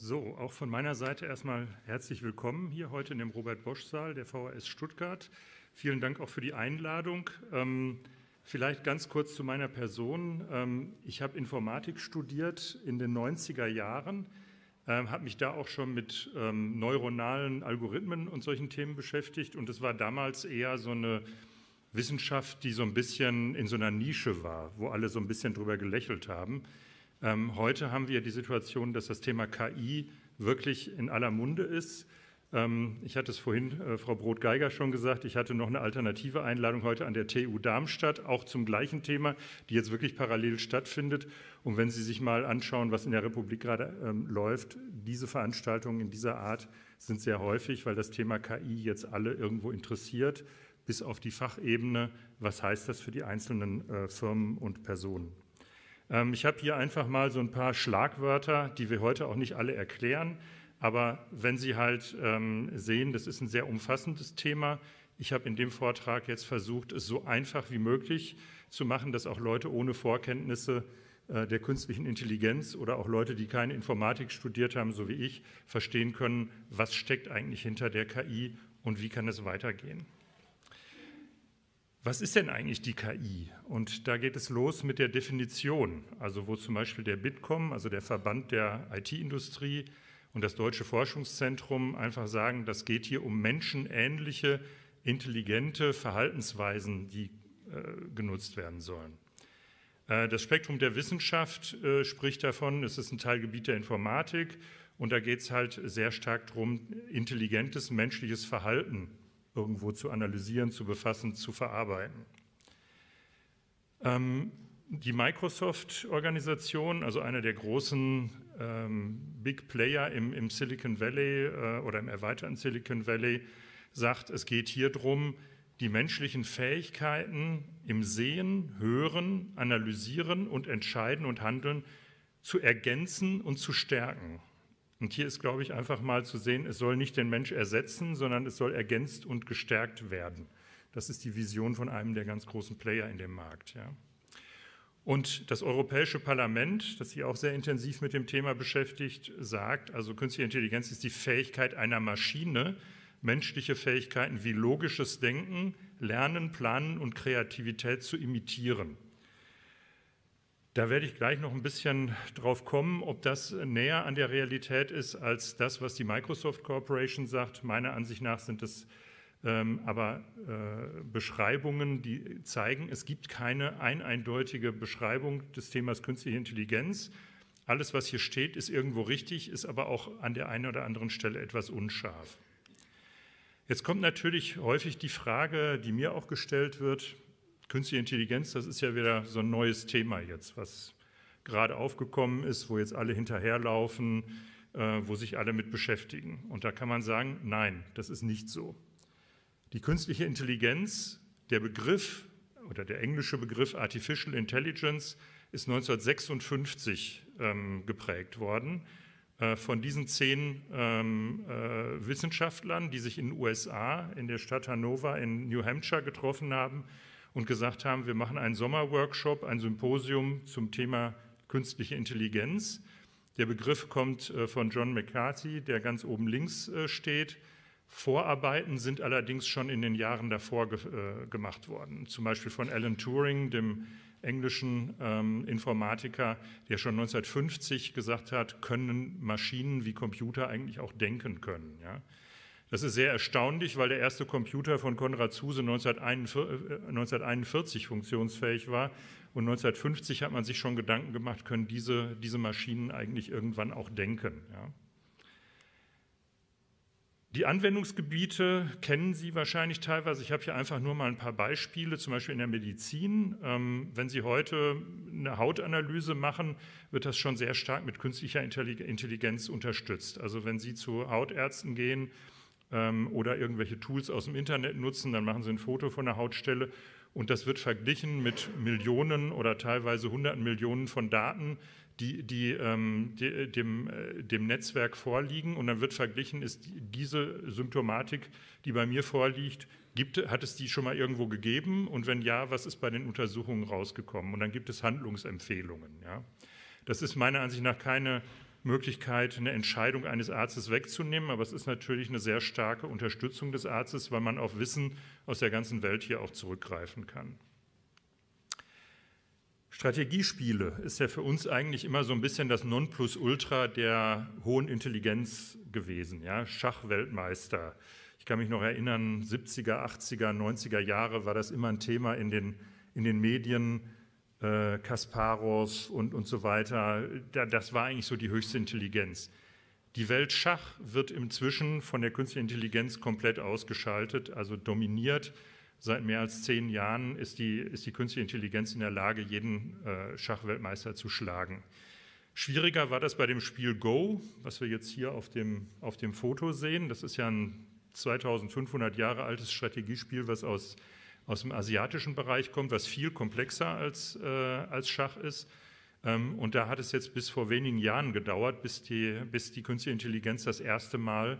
So, auch von meiner Seite erstmal herzlich willkommen hier heute in dem Robert-Bosch-Saal der VHS Stuttgart. Vielen Dank auch für die Einladung. Ähm, vielleicht ganz kurz zu meiner Person. Ähm, ich habe Informatik studiert in den 90er Jahren, ähm, habe mich da auch schon mit ähm, neuronalen Algorithmen und solchen Themen beschäftigt und es war damals eher so eine Wissenschaft, die so ein bisschen in so einer Nische war, wo alle so ein bisschen drüber gelächelt haben. Ähm, heute haben wir die Situation, dass das Thema KI wirklich in aller Munde ist. Ähm, ich hatte es vorhin äh, Frau Brot-Geiger schon gesagt, ich hatte noch eine alternative Einladung heute an der TU Darmstadt, auch zum gleichen Thema, die jetzt wirklich parallel stattfindet. Und wenn Sie sich mal anschauen, was in der Republik gerade ähm, läuft, diese Veranstaltungen in dieser Art sind sehr häufig, weil das Thema KI jetzt alle irgendwo interessiert, bis auf die Fachebene. Was heißt das für die einzelnen äh, Firmen und Personen? Ähm, ich habe hier einfach mal so ein paar Schlagwörter, die wir heute auch nicht alle erklären. Aber wenn Sie halt ähm, sehen, das ist ein sehr umfassendes Thema. Ich habe in dem Vortrag jetzt versucht, es so einfach wie möglich zu machen, dass auch Leute ohne Vorkenntnisse äh, der künstlichen Intelligenz oder auch Leute, die keine Informatik studiert haben, so wie ich, verstehen können, was steckt eigentlich hinter der KI und wie kann es weitergehen. Was ist denn eigentlich die KI? Und da geht es los mit der Definition, also wo zum Beispiel der Bitkom, also der Verband der IT-Industrie und das Deutsche Forschungszentrum einfach sagen, das geht hier um menschenähnliche, intelligente Verhaltensweisen, die äh, genutzt werden sollen. Äh, das Spektrum der Wissenschaft äh, spricht davon, es ist ein Teilgebiet der Informatik und da geht es halt sehr stark darum, intelligentes menschliches Verhalten irgendwo zu analysieren, zu befassen, zu verarbeiten. Ähm, die Microsoft-Organisation, also einer der großen ähm, Big Player im, im Silicon Valley äh, oder im erweiterten Silicon Valley, sagt, es geht hier darum, die menschlichen Fähigkeiten im Sehen, Hören, Analysieren und Entscheiden und Handeln zu ergänzen und zu stärken. Und hier ist, glaube ich, einfach mal zu sehen, es soll nicht den Mensch ersetzen, sondern es soll ergänzt und gestärkt werden. Das ist die Vision von einem der ganz großen Player in dem Markt. Ja. Und das Europäische Parlament, das sich auch sehr intensiv mit dem Thema beschäftigt, sagt, also künstliche Intelligenz ist die Fähigkeit einer Maschine, menschliche Fähigkeiten wie logisches Denken, Lernen, Planen und Kreativität zu imitieren. Da werde ich gleich noch ein bisschen drauf kommen, ob das näher an der Realität ist als das, was die Microsoft Corporation sagt. Meiner Ansicht nach sind es ähm, aber äh, Beschreibungen, die zeigen, es gibt keine eindeutige Beschreibung des Themas künstliche Intelligenz. Alles, was hier steht, ist irgendwo richtig, ist aber auch an der einen oder anderen Stelle etwas unscharf. Jetzt kommt natürlich häufig die Frage, die mir auch gestellt wird, Künstliche Intelligenz, das ist ja wieder so ein neues Thema jetzt, was gerade aufgekommen ist, wo jetzt alle hinterherlaufen, äh, wo sich alle mit beschäftigen. Und da kann man sagen, nein, das ist nicht so. Die künstliche Intelligenz, der Begriff oder der englische Begriff Artificial Intelligence ist 1956 ähm, geprägt worden äh, von diesen zehn ähm, äh, Wissenschaftlern, die sich in den USA, in der Stadt Hannover in New Hampshire getroffen haben und gesagt haben, wir machen einen Sommerworkshop, ein Symposium zum Thema künstliche Intelligenz. Der Begriff kommt äh, von John McCarthy, der ganz oben links äh, steht. Vorarbeiten sind allerdings schon in den Jahren davor ge äh, gemacht worden. Zum Beispiel von Alan Turing, dem englischen ähm, Informatiker, der schon 1950 gesagt hat, können Maschinen wie Computer eigentlich auch denken können. Ja? Das ist sehr erstaunlich, weil der erste Computer von Konrad Zuse 1941, funktionsfähig war und 1950 hat man sich schon Gedanken gemacht, können diese, diese Maschinen eigentlich irgendwann auch denken. Ja. Die Anwendungsgebiete kennen Sie wahrscheinlich teilweise. Ich habe hier einfach nur mal ein paar Beispiele, zum Beispiel in der Medizin. Ähm, wenn Sie heute eine Hautanalyse machen, wird das schon sehr stark mit künstlicher Intelligenz unterstützt. Also wenn Sie zu Hautärzten gehen, ähm, oder irgendwelche Tools aus dem Internet nutzen, dann machen sie ein Foto von der Hautstelle und das wird verglichen mit Millionen oder teilweise hunderten Millionen von Daten, die, die, ähm, die dem, äh, dem Netzwerk vorliegen und dann wird verglichen, ist diese Symptomatik, die bei mir vorliegt, gibt, hat es die schon mal irgendwo gegeben und wenn ja, was ist bei den Untersuchungen rausgekommen und dann gibt es Handlungsempfehlungen. Ja. Das ist meiner Ansicht nach keine Möglichkeit, eine Entscheidung eines Arztes wegzunehmen, aber es ist natürlich eine sehr starke Unterstützung des Arztes, weil man auf Wissen aus der ganzen Welt hier auch zurückgreifen kann. Strategiespiele ist ja für uns eigentlich immer so ein bisschen das Nonplusultra der hohen Intelligenz gewesen. Ja? Schachweltmeister. Ich kann mich noch erinnern, 70er, 80er, 90er Jahre war das immer ein Thema in den, in den Medien äh, Kasparos und, und so weiter. Da, das war eigentlich so die höchste Intelligenz. Die Welt Schach wird inzwischen von der künstlichen Intelligenz komplett ausgeschaltet, also dominiert. Seit mehr als zehn Jahren ist die, ist die künstliche Intelligenz in der Lage, jeden äh, Schachweltmeister zu schlagen. Schwieriger war das bei dem Spiel Go, was wir jetzt hier auf dem, auf dem Foto sehen. Das ist ja ein 2500 Jahre altes Strategiespiel, was aus aus dem asiatischen Bereich kommt, was viel komplexer als, äh, als Schach ist. Ähm, und da hat es jetzt bis vor wenigen Jahren gedauert, bis die, bis die künstliche Intelligenz das erste Mal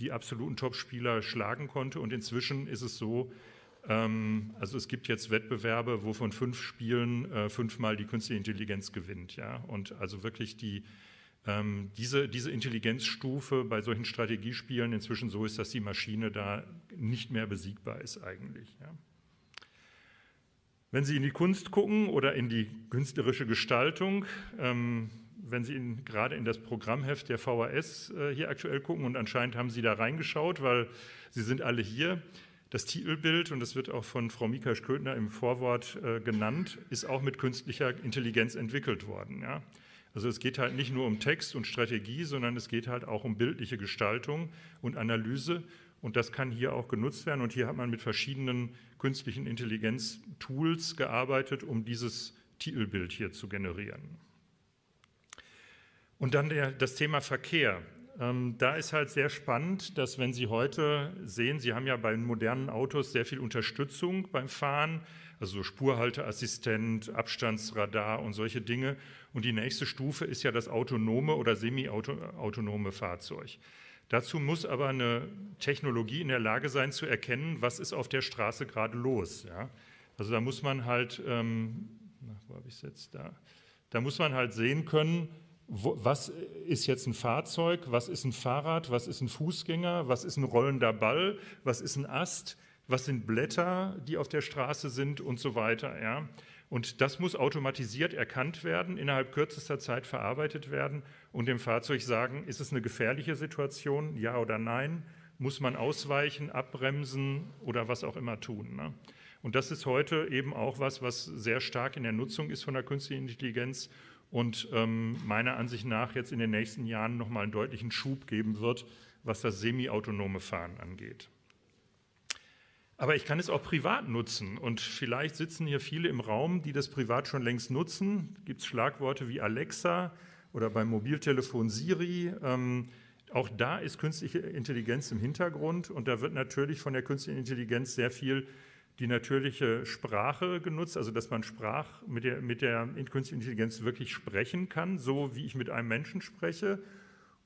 die absoluten Top-Spieler schlagen konnte. Und inzwischen ist es so, ähm, also es gibt jetzt Wettbewerbe, wo von fünf Spielen äh, fünfmal die künstliche Intelligenz gewinnt. Ja? Und also wirklich die, ähm, diese, diese Intelligenzstufe bei solchen Strategiespielen inzwischen so ist, dass die Maschine da nicht mehr besiegbar ist eigentlich. Ja? Wenn Sie in die Kunst gucken oder in die künstlerische Gestaltung, ähm, wenn Sie in, gerade in das Programmheft der VHS äh, hier aktuell gucken und anscheinend haben Sie da reingeschaut, weil Sie sind alle hier. Das Titelbild, und das wird auch von Frau Mika Sködner im Vorwort äh, genannt, ist auch mit künstlicher Intelligenz entwickelt worden. Ja? Also es geht halt nicht nur um Text und Strategie, sondern es geht halt auch um bildliche Gestaltung und Analyse. Und das kann hier auch genutzt werden. Und hier hat man mit verschiedenen künstlichen Intelligenz-Tools gearbeitet, um dieses Titelbild hier zu generieren. Und dann der, das Thema Verkehr. Ähm, da ist halt sehr spannend, dass wenn Sie heute sehen, Sie haben ja bei modernen Autos sehr viel Unterstützung beim Fahren, also so Spurhalteassistent, Abstandsradar und solche Dinge. Und die nächste Stufe ist ja das autonome oder semi-autonome Fahrzeug. Dazu muss aber eine Technologie in der Lage sein zu erkennen, was ist auf der Straße gerade los. Ja? Also da muss man halt, ähm, wo habe ich jetzt da? Da muss man halt sehen können, wo, was ist jetzt ein Fahrzeug, was ist ein Fahrrad, was ist ein Fußgänger, was ist ein rollender Ball, was ist ein Ast, was sind Blätter, die auf der Straße sind und so weiter. Ja? Und das muss automatisiert erkannt werden, innerhalb kürzester Zeit verarbeitet werden und dem Fahrzeug sagen, ist es eine gefährliche Situation, ja oder nein? Muss man ausweichen, abbremsen oder was auch immer tun? Ne? Und das ist heute eben auch was, was sehr stark in der Nutzung ist von der künstlichen Intelligenz und ähm, meiner Ansicht nach jetzt in den nächsten Jahren nochmal einen deutlichen Schub geben wird, was das semi-autonome Fahren angeht. Aber ich kann es auch privat nutzen und vielleicht sitzen hier viele im Raum, die das privat schon längst nutzen. Gibt es Schlagworte wie Alexa oder beim Mobiltelefon Siri. Ähm, auch da ist künstliche Intelligenz im Hintergrund und da wird natürlich von der künstlichen Intelligenz sehr viel die natürliche Sprache genutzt, also dass man Sprach mit der, mit der künstlichen Intelligenz wirklich sprechen kann, so wie ich mit einem Menschen spreche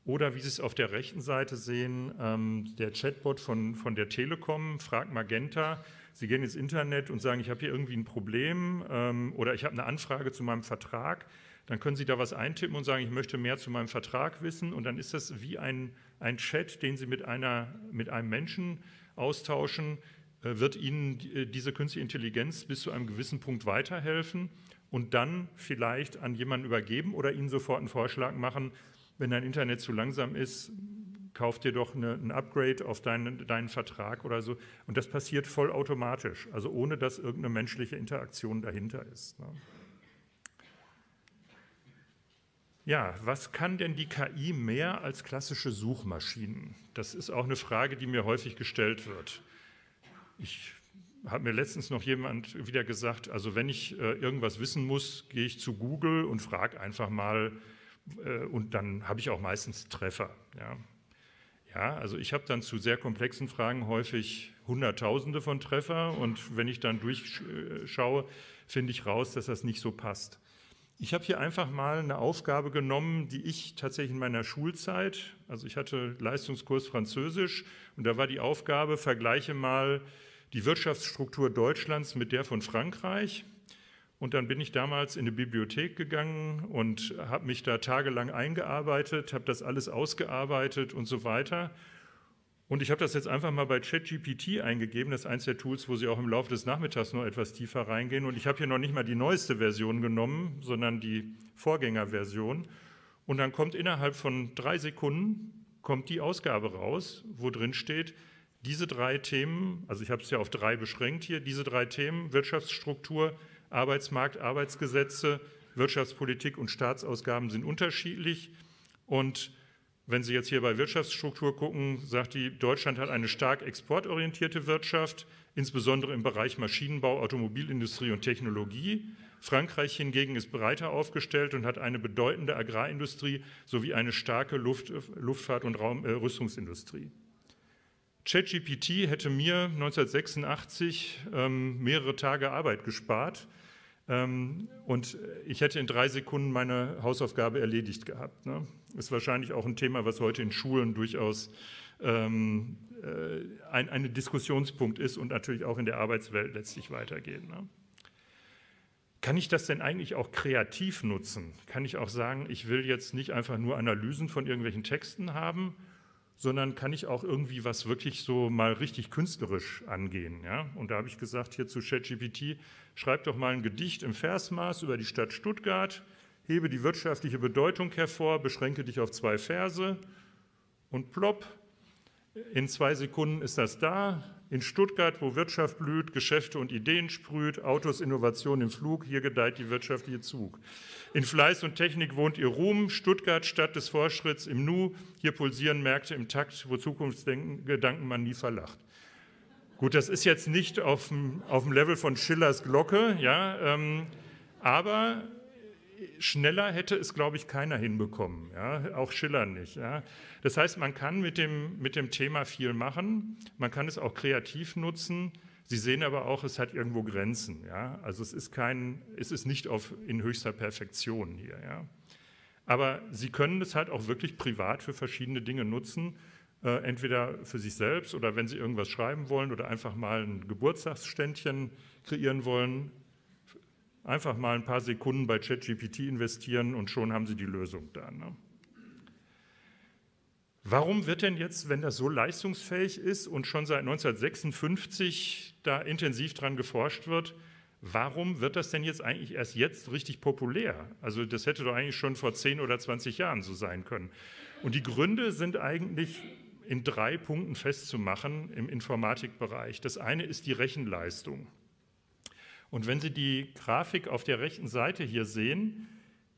oder wie Sie es auf der rechten Seite sehen, ähm, der Chatbot von, von der Telekom fragt Magenta, Sie gehen ins Internet und sagen, ich habe hier irgendwie ein Problem ähm, oder ich habe eine Anfrage zu meinem Vertrag. Dann können Sie da was eintippen und sagen, ich möchte mehr zu meinem Vertrag wissen. Und dann ist das wie ein, ein Chat, den Sie mit, einer, mit einem Menschen austauschen, äh, wird Ihnen äh, diese künstliche Intelligenz bis zu einem gewissen Punkt weiterhelfen und dann vielleicht an jemanden übergeben oder Ihnen sofort einen Vorschlag machen, wenn dein Internet zu langsam ist, kauf dir doch eine, ein Upgrade auf deinen, deinen Vertrag oder so. Und das passiert vollautomatisch, also ohne dass irgendeine menschliche Interaktion dahinter ist. Ne? Ja, was kann denn die KI mehr als klassische Suchmaschinen? Das ist auch eine Frage, die mir häufig gestellt wird. Ich habe mir letztens noch jemand wieder gesagt, also wenn ich äh, irgendwas wissen muss, gehe ich zu Google und frage einfach mal, äh, und dann habe ich auch meistens Treffer. Ja, ja also ich habe dann zu sehr komplexen Fragen häufig Hunderttausende von Treffer und wenn ich dann durchschaue, finde ich raus, dass das nicht so passt. Ich habe hier einfach mal eine Aufgabe genommen, die ich tatsächlich in meiner Schulzeit, also ich hatte Leistungskurs Französisch und da war die Aufgabe, vergleiche mal die Wirtschaftsstruktur Deutschlands mit der von Frankreich Und dann bin ich damals in eine Bibliothek gegangen und habe mich da tagelang eingearbeitet, habe das alles ausgearbeitet und so weiter. Und ich habe das jetzt einfach mal bei ChatGPT eingegeben. Das ist eines der Tools, wo Sie auch im Laufe des Nachmittags noch etwas tiefer reingehen. Und ich habe hier noch nicht mal die neueste Version genommen, sondern die Vorgängerversion. Und dann kommt innerhalb von drei Sekunden kommt die Ausgabe raus, wo drin steht, diese drei Themen, also ich habe es ja auf drei beschränkt hier, diese drei Themen, Wirtschaftsstruktur, Arbeitsmarkt, Arbeitsgesetze, Wirtschaftspolitik und Staatsausgaben sind unterschiedlich. Und wenn Sie jetzt hier bei Wirtschaftsstruktur gucken, sagt die, Deutschland hat eine stark exportorientierte Wirtschaft, insbesondere im Bereich Maschinenbau, Automobilindustrie und Technologie. Frankreich hingegen ist breiter aufgestellt und hat eine bedeutende Agrarindustrie sowie eine starke Luft, Luftfahrt- und Raum, äh, Rüstungsindustrie. ChatGPT hätte mir 1986 ähm, mehrere Tage Arbeit gespart ähm, und ich hätte in drei Sekunden meine Hausaufgabe erledigt gehabt. Ne? Ist wahrscheinlich auch ein Thema, was heute in Schulen durchaus ähm, äh, ein eine Diskussionspunkt ist und natürlich auch in der Arbeitswelt letztlich weitergeht. Ne? Kann ich das denn eigentlich auch kreativ nutzen? Kann ich auch sagen, ich will jetzt nicht einfach nur Analysen von irgendwelchen Texten haben, sondern kann ich auch irgendwie was wirklich so mal richtig künstlerisch angehen. Ja? Und da habe ich gesagt, hier zu ChatGPT, schreib doch mal ein Gedicht im Versmaß über die Stadt Stuttgart, hebe die wirtschaftliche Bedeutung hervor, beschränke dich auf zwei Verse und plopp, in zwei Sekunden ist das da. In Stuttgart, wo Wirtschaft blüht, Geschäfte und Ideen sprüht, Autos, Innovation im Flug, hier gedeiht die wirtschaftliche Zug. In Fleiß und Technik wohnt ihr Ruhm, Stuttgart, Stadt des Fortschritts im Nu, hier pulsieren Märkte im Takt, wo Zukunftsgedanken man nie verlacht. Gut, das ist jetzt nicht auf dem, auf dem Level von Schillers Glocke, ja, ähm, aber schneller hätte es, glaube ich, keiner hinbekommen, ja, auch Schiller nicht. Ja. Das heißt, man kann mit dem, mit dem Thema viel machen, man kann es auch kreativ nutzen. Sie sehen aber auch, es hat irgendwo Grenzen. Ja. Also es ist, kein, es ist nicht auf, in höchster Perfektion hier. Ja. Aber Sie können es halt auch wirklich privat für verschiedene Dinge nutzen, äh, entweder für sich selbst oder wenn Sie irgendwas schreiben wollen oder einfach mal ein Geburtstagsständchen kreieren wollen, Einfach mal ein paar Sekunden bei ChatGPT investieren und schon haben Sie die Lösung da. Ne? Warum wird denn jetzt, wenn das so leistungsfähig ist und schon seit 1956 da intensiv dran geforscht wird, warum wird das denn jetzt eigentlich erst jetzt richtig populär? Also das hätte doch eigentlich schon vor 10 oder 20 Jahren so sein können. Und die Gründe sind eigentlich in drei Punkten festzumachen im Informatikbereich. Das eine ist die Rechenleistung. Und wenn Sie die Grafik auf der rechten Seite hier sehen,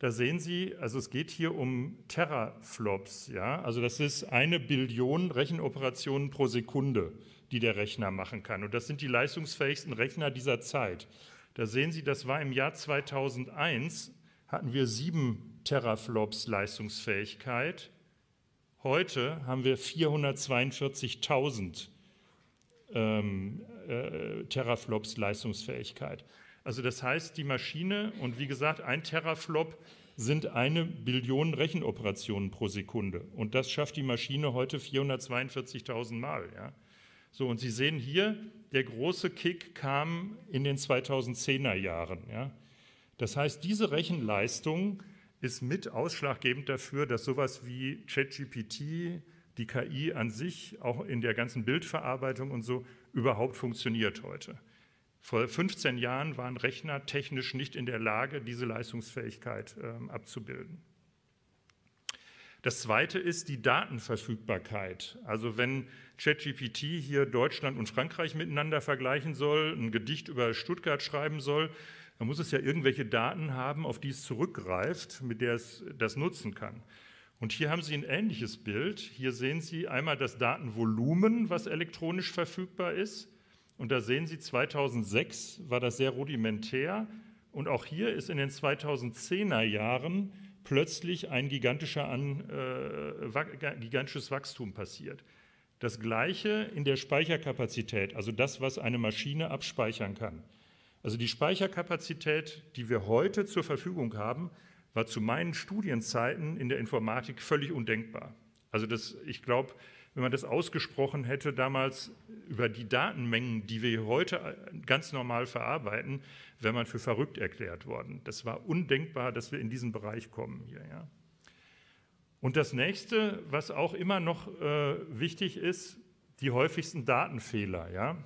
da sehen Sie, also es geht hier um Teraflops. Ja? Also das ist eine Billion Rechenoperationen pro Sekunde, die der Rechner machen kann. Und das sind die leistungsfähigsten Rechner dieser Zeit. Da sehen Sie, das war im Jahr 2001, hatten wir sieben Teraflops Leistungsfähigkeit. Heute haben wir 442.000 ähm, äh, Teraflops Leistungsfähigkeit. Also das heißt, die Maschine, und wie gesagt, ein Teraflop sind eine Billion Rechenoperationen pro Sekunde. Und das schafft die Maschine heute 442.000 Mal. Ja. So, und Sie sehen hier, der große Kick kam in den 2010er Jahren. Ja. Das heißt, diese Rechenleistung ist mit ausschlaggebend dafür, dass sowas wie ChatGPT, die KI an sich, auch in der ganzen Bildverarbeitung und so, überhaupt funktioniert heute. Vor 15 Jahren waren Rechner technisch nicht in der Lage, diese Leistungsfähigkeit äh, abzubilden. Das zweite ist die Datenverfügbarkeit. Also wenn ChatGPT hier Deutschland und Frankreich miteinander vergleichen soll, ein Gedicht über Stuttgart schreiben soll, dann muss es ja irgendwelche Daten haben, auf die es zurückgreift, mit der es das nutzen kann. Und hier haben Sie ein ähnliches Bild. Hier sehen Sie einmal das Datenvolumen, was elektronisch verfügbar ist. Und da sehen Sie, 2006 war das sehr rudimentär. Und auch hier ist in den 2010er Jahren plötzlich ein An, äh, gigantisches Wachstum passiert. Das gleiche in der Speicherkapazität, also das, was eine Maschine abspeichern kann. Also die Speicherkapazität, die wir heute zur Verfügung haben, war zu meinen Studienzeiten in der Informatik völlig undenkbar. Also das, ich glaube, wenn man das ausgesprochen hätte damals über die Datenmengen, die wir heute äh, ganz normal verarbeiten, wäre man für verrückt erklärt worden. Das war undenkbar, dass wir in diesen Bereich kommen hier. Ja. Und das nächste, was auch immer noch äh, wichtig ist, die häufigsten Datenfehler. Ja.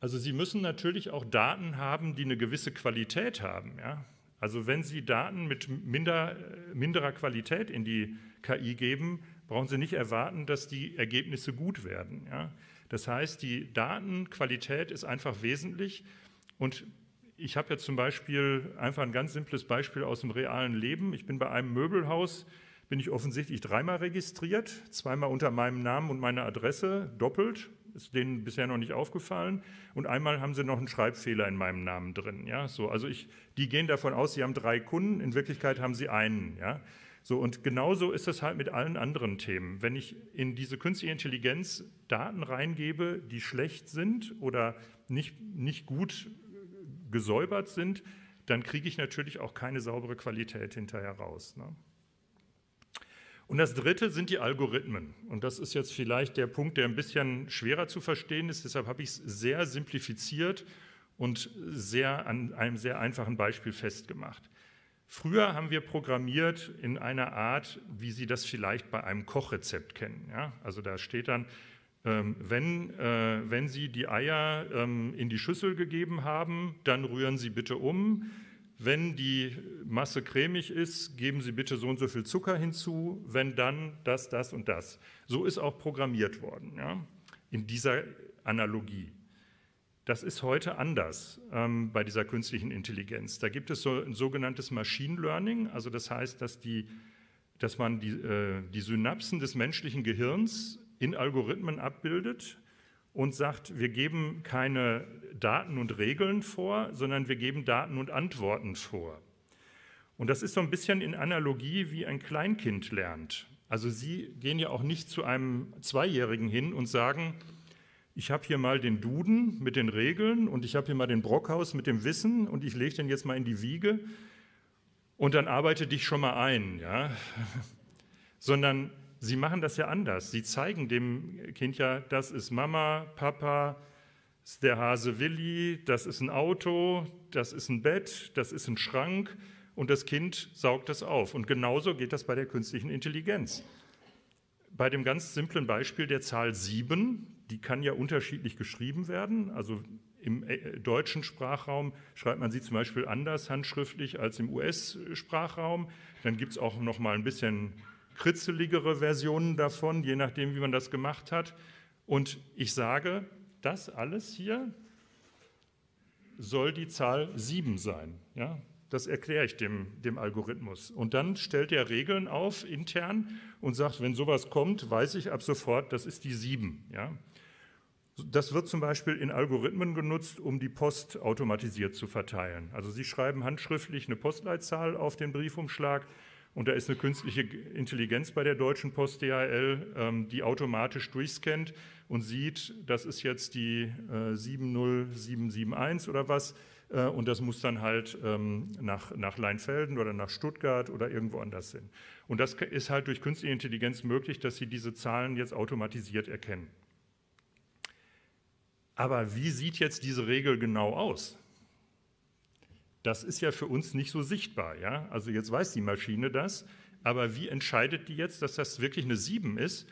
Also Sie müssen natürlich auch Daten haben, die eine gewisse Qualität haben. Ja. Also wenn Sie Daten mit minder, minderer Qualität in die KI geben, brauchen Sie nicht erwarten, dass die Ergebnisse gut werden. Ja. Das heißt, die Datenqualität ist einfach wesentlich und ich habe jetzt zum Beispiel einfach ein ganz simples Beispiel aus dem realen Leben. Ich bin bei einem Möbelhaus, bin ich offensichtlich dreimal registriert, zweimal unter meinem Namen und meiner Adresse, doppelt, ist denen bisher noch nicht aufgefallen. Und einmal haben sie noch einen Schreibfehler in meinem Namen drin. Ja, so, also ich, die gehen davon aus, sie haben drei Kunden, in Wirklichkeit haben sie einen. Ja. So, und genauso ist es halt mit allen anderen Themen. Wenn ich in diese künstliche Intelligenz Daten reingebe, die schlecht sind oder nicht, nicht gut gesäubert sind, dann kriege ich natürlich auch keine saubere Qualität hinterher raus. Ne? Und das Dritte sind die Algorithmen. Und das ist jetzt vielleicht der Punkt, der ein bisschen schwerer zu verstehen ist. Deshalb habe ich es sehr simplifiziert und sehr an einem sehr einfachen Beispiel festgemacht. Früher haben wir programmiert in einer Art, wie Sie das vielleicht bei einem Kochrezept kennen. Ja? Also da steht dann, ähm, wenn, äh, wenn Sie die Eier ähm, in die Schüssel gegeben haben, dann rühren Sie bitte um. Wenn die Masse cremig ist, geben Sie bitte so und so viel Zucker hinzu. Wenn dann das, das und das. So ist auch programmiert worden, ja? in dieser Analogie. Das ist heute anders ähm, bei dieser künstlichen Intelligenz. Da gibt es so ein sogenanntes Machine Learning, also das heißt, dass, die, dass man die, äh, die Synapsen des menschlichen Gehirns in Algorithmen abbildet und sagt, wir geben keine Daten und Regeln vor, sondern wir geben Daten und Antworten vor. Und das ist so ein bisschen in Analogie, wie ein Kleinkind lernt. Also Sie gehen ja auch nicht zu einem Zweijährigen hin und sagen, ich habe hier mal den Duden mit den Regeln und ich habe hier mal den Brockhaus mit dem Wissen und ich lege den jetzt mal in die Wiege und dann arbeite dich schon mal ein. Ja? Sondern Sie machen das ja anders. Sie zeigen dem Kind ja, das ist Mama, Papa, ist der Hase Willi, das ist ein Auto, das ist ein Bett, das ist ein Schrank und das Kind saugt das auf. Und genauso geht das bei der künstlichen Intelligenz. Bei dem ganz simplen Beispiel der Zahl 7, die kann ja unterschiedlich geschrieben werden. Also im äh, deutschen Sprachraum schreibt man sie zum Beispiel anders handschriftlich als im US-Sprachraum. Dann gibt es auch noch mal ein bisschen kritzeligere Versionen davon, je nachdem, wie man das gemacht hat. Und ich sage, das alles hier soll die Zahl 7 sein. Ja? Das erkläre ich dem, dem Algorithmus. Und dann stellt er Regeln auf intern und sagt, wenn sowas kommt, weiß ich ab sofort, das ist die 7. Ja? Das wird zum Beispiel in Algorithmen genutzt, um die Post automatisiert zu verteilen. Also Sie schreiben handschriftlich eine Postleitzahl auf den Briefumschlag und da ist eine künstliche Intelligenz bei der Deutschen Post DHL, ähm, die automatisch durchscannt und sieht, das ist jetzt die äh, 70771 oder was. Äh, und das muss dann halt ähm, nach, nach Leinfelden oder nach Stuttgart oder irgendwo anders hin. Und das ist halt durch künstliche Intelligenz möglich, dass sie diese Zahlen jetzt automatisiert erkennen. Aber wie sieht jetzt diese Regel genau aus? Das ist ja für uns nicht so sichtbar. Ja? Also jetzt weiß die Maschine das, aber wie entscheidet die jetzt, dass das wirklich eine 7 ist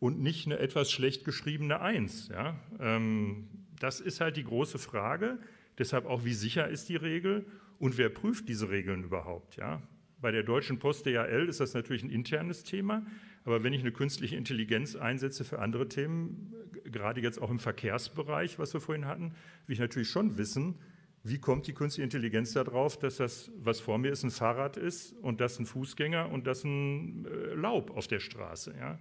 und nicht eine etwas schlecht geschriebene 1? Ja? Ähm, das ist halt die große Frage. Deshalb auch, wie sicher ist die Regel und wer prüft diese Regeln überhaupt? Ja? Bei der Deutschen Post DHL ist das natürlich ein internes Thema, aber wenn ich eine künstliche Intelligenz einsetze für andere Themen, gerade jetzt auch im Verkehrsbereich, was wir vorhin hatten, will ich natürlich schon wissen, wie kommt die künstliche Intelligenz darauf, dass das, was vor mir ist, ein Fahrrad ist und das ein Fußgänger und das ein äh, Laub auf der Straße? Ja?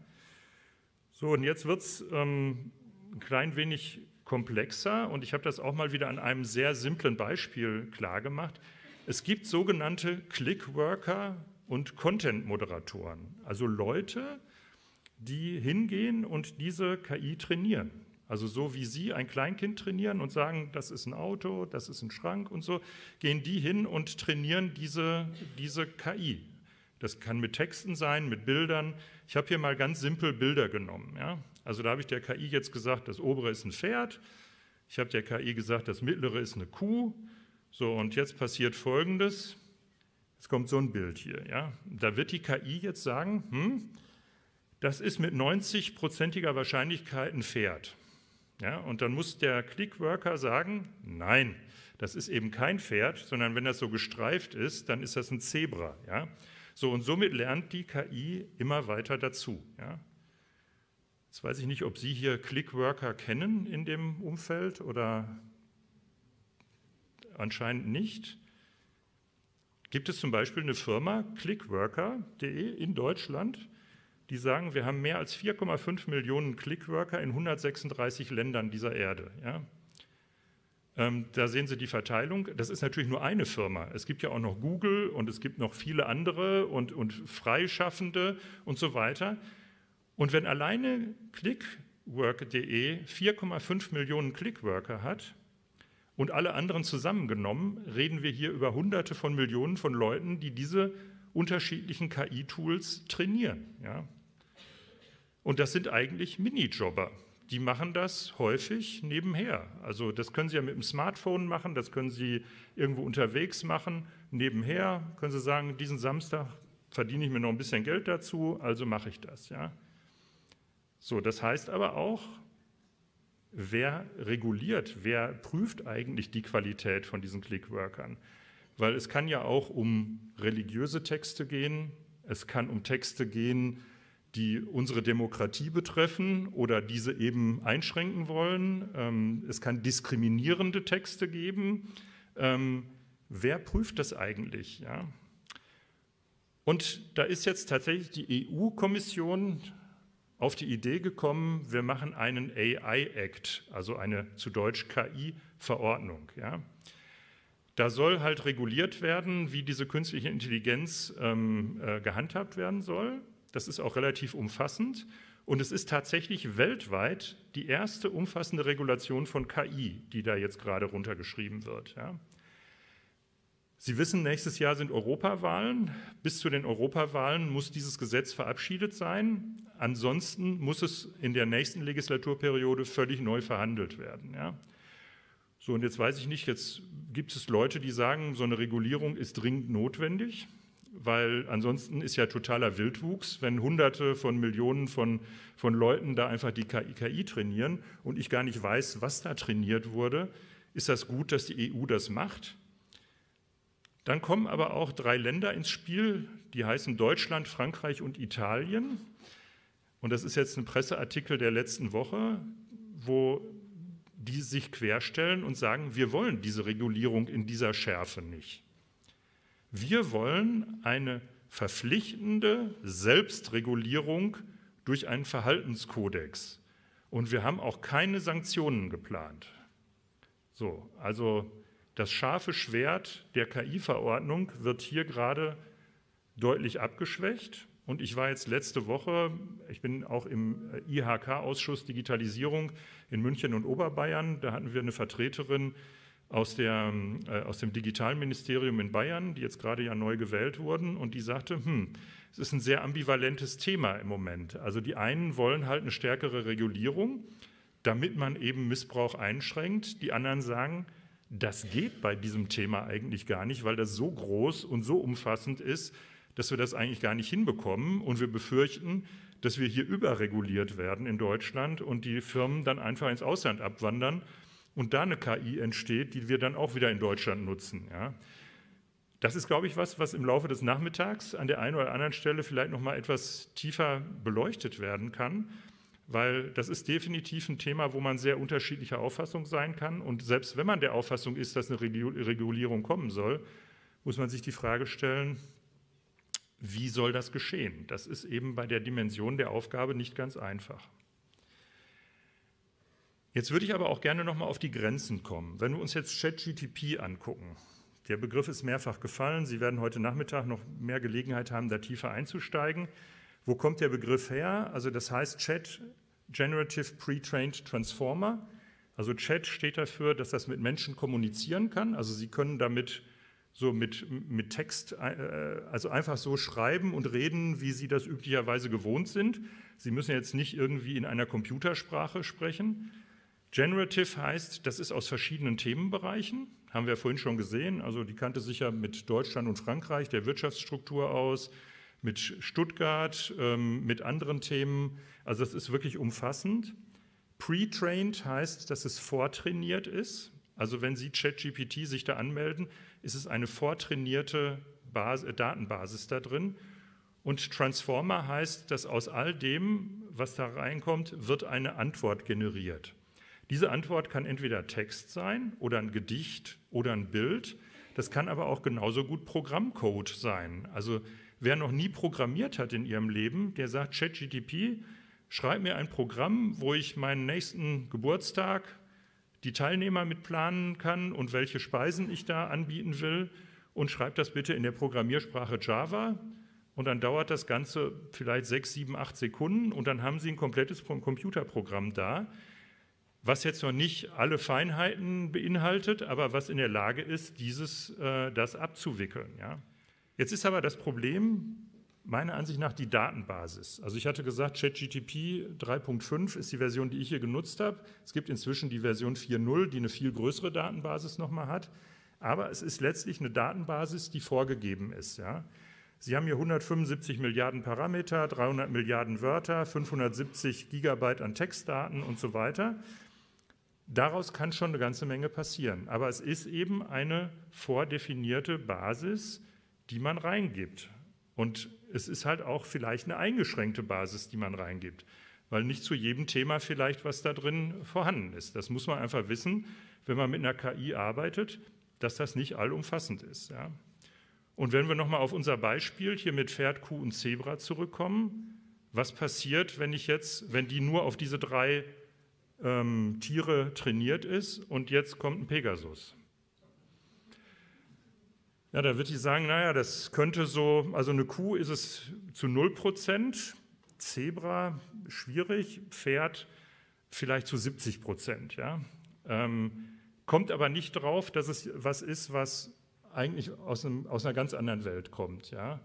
So, und jetzt wird es ähm, ein klein wenig komplexer und ich habe das auch mal wieder an einem sehr simplen Beispiel klargemacht. Es gibt sogenannte Clickworker und Content-Moderatoren, also Leute, die hingehen und diese KI trainieren. Also so wie Sie ein Kleinkind trainieren und sagen, das ist ein Auto, das ist ein Schrank und so, gehen die hin und trainieren diese, diese KI. Das kann mit Texten sein, mit Bildern. Ich habe hier mal ganz simpel Bilder genommen. Ja? Also da habe ich der KI jetzt gesagt, das obere ist ein Pferd. Ich habe der KI gesagt, das mittlere ist eine Kuh. So, und jetzt passiert Folgendes. Jetzt kommt so ein Bild hier. Ja? Da wird die KI jetzt sagen, hm, das ist mit 90-prozentiger Wahrscheinlichkeit ein Pferd. Ja? Und dann muss der Clickworker sagen, nein, das ist eben kein Pferd, sondern wenn das so gestreift ist, dann ist das ein Zebra. Ja? So, und somit lernt die KI immer weiter dazu. Ja? Jetzt weiß ich nicht, ob Sie hier Clickworker kennen in dem Umfeld oder anscheinend nicht. Gibt es zum Beispiel eine Firma, clickworker.de in Deutschland, die sagen, wir haben mehr als 4,5 Millionen Clickworker in 136 Ländern dieser Erde. Ja? Ähm, da sehen Sie die Verteilung. Das ist natürlich nur eine Firma. Es gibt ja auch noch Google und es gibt noch viele andere und, und Freischaffende und so weiter. Und wenn alleine Clickwork.de 4,5 Millionen Clickworker hat und alle anderen zusammengenommen, reden wir hier über Hunderte von Millionen von Leuten, die diese unterschiedlichen KI-Tools trainieren. Ja? Und das sind eigentlich Minijobber. Die machen das häufig nebenher. Also das können Sie ja mit dem Smartphone machen, das können Sie irgendwo unterwegs machen. Nebenher können Sie sagen, diesen Samstag verdiene ich mir noch ein bisschen Geld dazu, also mache ich das. Ja? So, das heißt aber auch, wer reguliert, wer prüft eigentlich die Qualität von diesen Clickworkern? Weil es kann ja auch um religiöse Texte gehen, es kann um Texte gehen, die unsere Demokratie betreffen oder diese eben einschränken wollen. Ähm, es kann diskriminierende Texte geben. Ähm, wer prüft das eigentlich? Ja? Und da ist jetzt tatsächlich die EU-Kommission auf die Idee gekommen, wir machen einen AI-Act, also eine zu Deutsch KI-Verordnung. Ja. Da soll halt reguliert werden, wie diese künstliche Intelligenz ähm, äh, gehandhabt werden soll. Das ist auch relativ umfassend. Und es ist tatsächlich weltweit die erste umfassende Regulation von KI, die da jetzt gerade runtergeschrieben wird. Ja. Sie wissen, nächstes Jahr sind Europawahlen. Bis zu den Europawahlen muss dieses Gesetz verabschiedet sein. Ansonsten muss es in der nächsten Legislaturperiode völlig neu verhandelt werden. Ja? So, und jetzt weiß ich nicht, jetzt gibt es Leute, die sagen, so eine Regulierung ist dringend notwendig, weil ansonsten ist ja totaler Wildwuchs, wenn Hunderte von Millionen von, von Leuten da einfach die KI, KI trainieren und ich gar nicht weiß, was da trainiert wurde. Ist das gut, dass die EU das macht? Dann kommen aber auch drei Länder ins Spiel, die heißen Deutschland, Frankreich und Italien. Und das ist jetzt ein Presseartikel der letzten Woche, wo die sich querstellen und sagen, wir wollen diese Regulierung in dieser Schärfe nicht. Wir wollen eine verpflichtende Selbstregulierung durch einen Verhaltenskodex. Und wir haben auch keine Sanktionen geplant. So, also das scharfe Schwert der KI-Verordnung wird hier gerade deutlich abgeschwächt. Und ich war jetzt letzte Woche, ich bin auch im IHK-Ausschuss Digitalisierung in München und Oberbayern. Da hatten wir eine Vertreterin aus, der, äh, aus dem Digitalministerium in Bayern, die jetzt gerade ja neu gewählt wurden. Und die sagte, hm, es ist ein sehr ambivalentes Thema im Moment. Also die einen wollen halt eine stärkere Regulierung, damit man eben Missbrauch einschränkt. Die anderen sagen, das geht bei diesem Thema eigentlich gar nicht, weil das so groß und so umfassend ist, dass wir das eigentlich gar nicht hinbekommen. Und wir befürchten, dass wir hier überreguliert werden in Deutschland und die Firmen dann einfach ins Ausland abwandern und da eine KI entsteht, die wir dann auch wieder in Deutschland nutzen. Ja. Das ist, glaube ich, was, was im Laufe des Nachmittags an der einen oder anderen Stelle vielleicht noch mal etwas tiefer beleuchtet werden kann weil das ist definitiv ein Thema, wo man sehr unterschiedlicher Auffassung sein kann. Und selbst wenn man der Auffassung ist, dass eine Regulierung kommen soll, muss man sich die Frage stellen, wie soll das geschehen? Das ist eben bei der Dimension der Aufgabe nicht ganz einfach. Jetzt würde ich aber auch gerne noch mal auf die Grenzen kommen. Wenn wir uns jetzt ChatGTP angucken, der Begriff ist mehrfach gefallen. Sie werden heute Nachmittag noch mehr Gelegenheit haben, da tiefer einzusteigen. Wo kommt der Begriff her? Also das heißt Chat Generative Pre-Trained Transformer. Also Chat steht dafür, dass das mit Menschen kommunizieren kann. Also Sie können damit so mit, mit Text, äh, also einfach so schreiben und reden, wie Sie das üblicherweise gewohnt sind. Sie müssen jetzt nicht irgendwie in einer Computersprache sprechen. Generative heißt, das ist aus verschiedenen Themenbereichen, haben wir vorhin schon gesehen. Also die kannte sich ja mit Deutschland und Frankreich, der Wirtschaftsstruktur aus, mit Stuttgart, ähm, mit anderen Themen. Also das ist wirklich umfassend. Pre-trained heißt, dass es vortrainiert ist. Also wenn Sie ChatGPT sich da anmelden, ist es eine vortrainierte Bas äh, Datenbasis da drin. Und Transformer heißt, dass aus all dem, was da reinkommt, wird eine Antwort generiert. Diese Antwort kann entweder Text sein oder ein Gedicht oder ein Bild. Das kann aber auch genauso gut Programmcode sein. Also wer noch nie programmiert hat in ihrem Leben, der sagt, ChatGTP, schreib mir ein Programm, wo ich meinen nächsten Geburtstag, die Teilnehmer mitplanen kann und welche Speisen ich da anbieten will und schreib das bitte in der Programmiersprache Java. Und dann dauert das Ganze vielleicht sechs, sieben, acht Sekunden und dann haben Sie ein komplettes Computerprogramm da, was jetzt noch nicht alle Feinheiten beinhaltet, aber was in der Lage ist, dieses, äh, das abzuwickeln. Ja? Jetzt ist aber das Problem, meiner Ansicht nach, die Datenbasis. Also ich hatte gesagt, ChatGTP 3.5 ist die Version, die ich hier genutzt habe. Es gibt inzwischen die Version 4.0, die eine viel größere Datenbasis nochmal hat. Aber es ist letztlich eine Datenbasis, die vorgegeben ist. Ja? Sie haben hier 175 Milliarden Parameter, 300 Milliarden Wörter, 570 Gigabyte an Textdaten und so weiter. Daraus kann schon eine ganze Menge passieren. Aber es ist eben eine vordefinierte Basis, die man reingibt. Und es ist halt auch vielleicht eine eingeschränkte Basis, die man reingibt, weil nicht zu jedem Thema vielleicht was da drin vorhanden ist. Das muss man einfach wissen, wenn man mit einer KI arbeitet, dass das nicht allumfassend ist. Ja. Und wenn wir nochmal auf unser Beispiel hier mit Pferd, Kuh und Zebra zurückkommen, was passiert, wenn ich jetzt, wenn die nur auf diese drei ähm, Tiere trainiert ist und jetzt kommt ein Pegasus. Ja, da würde ich sagen, naja, das könnte so, also eine Kuh ist es zu 0 Prozent, Zebra schwierig, Pferd vielleicht zu 70 Prozent. Ja? Ähm, kommt aber nicht drauf, dass es was ist, was eigentlich aus, einem, aus einer ganz anderen Welt kommt. Ja?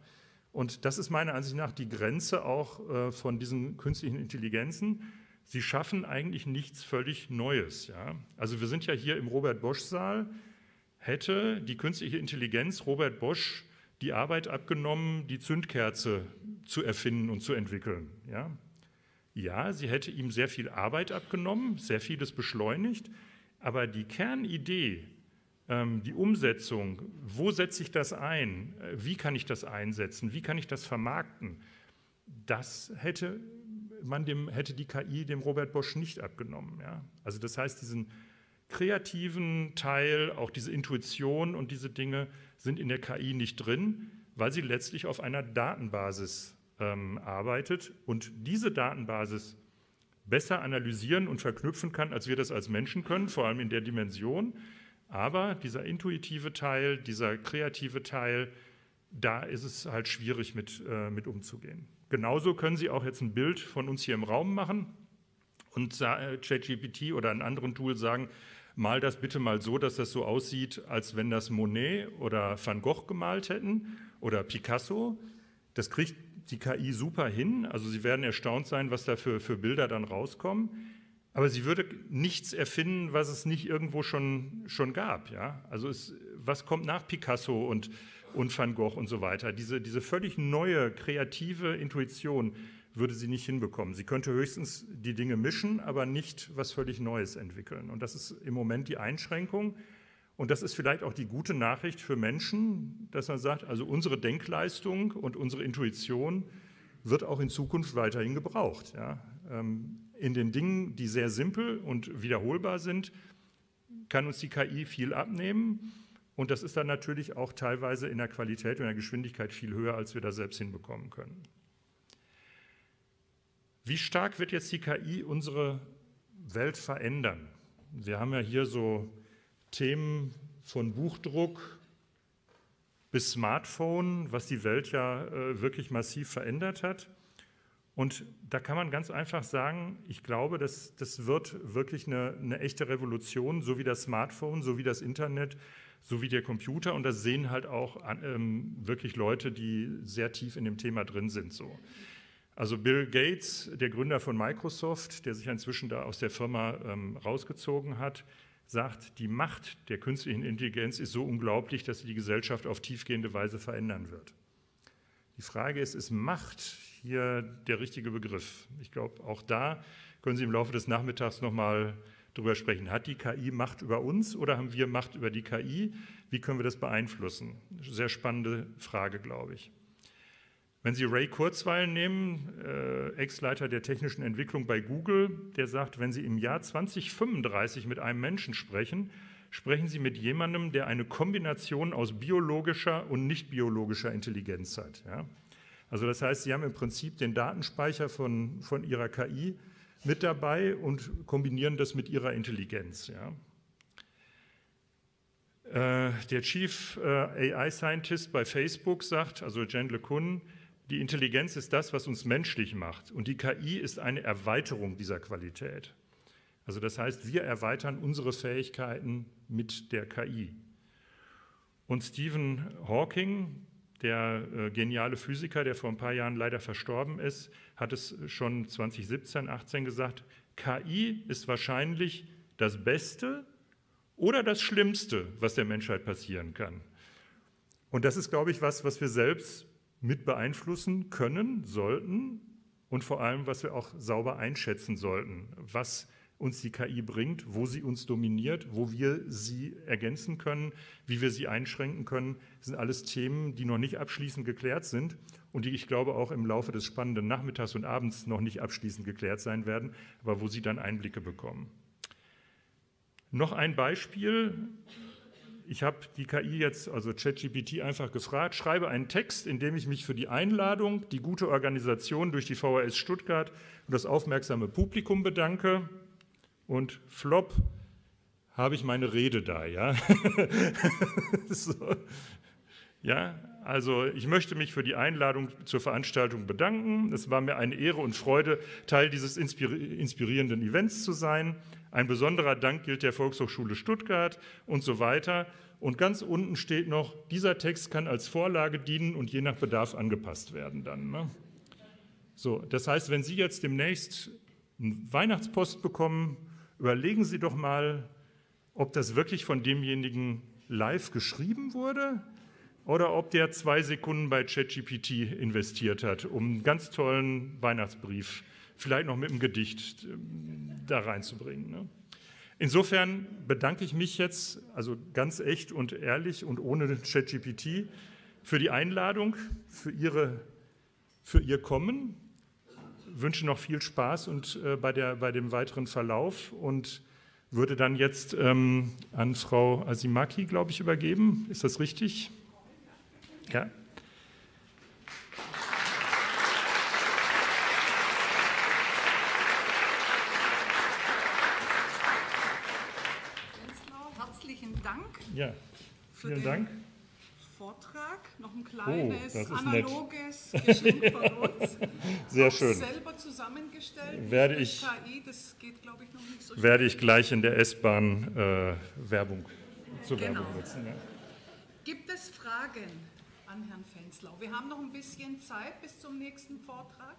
Und das ist meiner Ansicht nach die Grenze auch äh, von diesen künstlichen Intelligenzen sie schaffen eigentlich nichts völlig Neues. Ja? Also wir sind ja hier im Robert Bosch-Saal. Hätte die künstliche Intelligenz Robert Bosch die Arbeit abgenommen, die Zündkerze zu erfinden und zu entwickeln? Ja, ja sie hätte ihm sehr viel Arbeit abgenommen, sehr vieles beschleunigt, aber die Kernidee, ähm, die Umsetzung, wo setze ich das ein, äh, wie kann ich das einsetzen, wie kann ich das vermarkten, das hätte man dem, hätte die KI dem Robert Bosch nicht abgenommen. Ja? Also das heißt, diesen kreativen Teil, auch diese Intuition und diese Dinge sind in der KI nicht drin, weil sie letztlich auf einer Datenbasis ähm, arbeitet und diese Datenbasis besser analysieren und verknüpfen kann, als wir das als Menschen können, vor allem in der Dimension. Aber dieser intuitive Teil, dieser kreative Teil, da ist es halt schwierig mit, äh, mit umzugehen. Genauso können Sie auch jetzt ein Bild von uns hier im Raum machen und äh, ChatGPT oder einem anderen Tool sagen, mal das bitte mal so, dass das so aussieht, als wenn das Monet oder Van Gogh gemalt hätten oder Picasso. Das kriegt die KI super hin. Also Sie werden erstaunt sein, was da für, für Bilder dann rauskommen. Aber sie würde nichts erfinden, was es nicht irgendwo schon, schon gab. Ja? Also es, was kommt nach Picasso und und Van Gogh und so weiter. Diese, diese völlig neue, kreative Intuition würde sie nicht hinbekommen. Sie könnte höchstens die Dinge mischen, aber nicht was völlig Neues entwickeln. Und das ist im Moment die Einschränkung. Und das ist vielleicht auch die gute Nachricht für Menschen, dass man sagt, also unsere Denkleistung und unsere Intuition wird auch in Zukunft weiterhin gebraucht. Ja. Ähm, in den Dingen, die sehr simpel und wiederholbar sind, kann uns die KI viel abnehmen. Und das ist dann natürlich auch teilweise in der Qualität und der Geschwindigkeit viel höher, als wir da selbst hinbekommen können. Wie stark wird jetzt die KI unsere Welt verändern? Wir haben ja hier so Themen von Buchdruck bis Smartphone, was die Welt ja äh, wirklich massiv verändert hat. Und da kann man ganz einfach sagen, ich glaube, das, das wird wirklich eine, eine echte Revolution, so wie das Smartphone, so wie das Internet, sowie der Computer. Und das sehen halt auch ähm, wirklich Leute, die sehr tief in dem Thema drin sind. So. Also Bill Gates, der Gründer von Microsoft, der sich inzwischen da aus der Firma ähm, rausgezogen hat, sagt, die Macht der künstlichen Intelligenz ist so unglaublich, dass sie die Gesellschaft auf tiefgehende Weise verändern wird. Die Frage ist, ist Macht hier der richtige Begriff? Ich glaube, auch da können Sie im Laufe des Nachmittags nochmal drüber sprechen. Hat die KI Macht über uns oder haben wir Macht über die KI? Wie können wir das beeinflussen? Sehr spannende Frage, glaube ich. Wenn Sie Ray Kurzweil nehmen, äh, Ex-Leiter der technischen Entwicklung bei Google, der sagt, wenn Sie im Jahr 2035 mit einem Menschen sprechen, sprechen Sie mit jemandem, der eine Kombination aus biologischer und nicht biologischer Intelligenz hat. Ja? Also das heißt, Sie haben im Prinzip den Datenspeicher von, von Ihrer KI mit dabei und kombinieren das mit Ihrer Intelligenz. Ja? Äh, der Chief äh, AI Scientist bei Facebook sagt, also Jen LeCun, die Intelligenz ist das, was uns menschlich macht und die KI ist eine Erweiterung dieser Qualität. Also das heißt, wir erweitern unsere Fähigkeiten mit der KI. Und Stephen Hawking, der äh, geniale Physiker, der vor ein paar Jahren leider verstorben ist, hat es schon 2017, 18 gesagt, KI ist wahrscheinlich das Beste oder das Schlimmste, was der Menschheit passieren kann. Und das ist, glaube ich, was, was wir selbst mit beeinflussen können, sollten und vor allem, was wir auch sauber einschätzen sollten, was uns die KI bringt, wo sie uns dominiert, wo wir sie ergänzen können, wie wir sie einschränken können, sind alles Themen, die noch nicht abschließend geklärt sind und die ich glaube auch im Laufe des spannenden Nachmittags und Abends noch nicht abschließend geklärt sein werden, aber wo Sie dann Einblicke bekommen. Noch ein Beispiel, ich habe die KI jetzt, also ChatGPT, einfach gefragt, schreibe einen Text, in dem ich mich für die Einladung, die gute Organisation durch die VHS Stuttgart und das aufmerksame Publikum bedanke. Und flop, habe ich meine Rede da, ja. so. Ja, also ich möchte mich für die Einladung zur Veranstaltung bedanken. Es war mir eine Ehre und Freude, Teil dieses inspirierenden Events zu sein. Ein besonderer Dank gilt der Volkshochschule Stuttgart und so weiter. Und ganz unten steht noch, dieser Text kann als Vorlage dienen und je nach Bedarf angepasst werden dann. Ne? So, das heißt, wenn Sie jetzt demnächst einen Weihnachtspost bekommen, überlegen Sie doch mal, ob das wirklich von demjenigen live geschrieben wurde oder ob der zwei Sekunden bei ChatGPT investiert hat, um einen ganz tollen Weihnachtsbrief, vielleicht noch mit einem Gedicht, ähm, da reinzubringen. Ne? Insofern bedanke ich mich jetzt, also ganz echt und ehrlich und ohne ChatGPT, für die Einladung, für, ihre, für Ihr Kommen, wünsche noch viel Spaß und äh, bei, der, bei dem weiteren Verlauf und würde dann jetzt ähm, an Frau Asimaki, glaube ich, übergeben. Ist das richtig? Ja. Herzlichen Dank. Ja, vielen Dank. Noch ein kleines oh, analoges Geschenk von uns. Sehr schön. Selber zusammengestellt. Werde ich, KI, das geht, glaube ich, noch nicht so Werde ich gleich in der S-Bahn äh, Werbung zur genau. Werbung nutzen. Ja. Gibt es Fragen? an Herrn Fenslau. Wir haben noch ein bisschen Zeit bis zum nächsten Vortrag.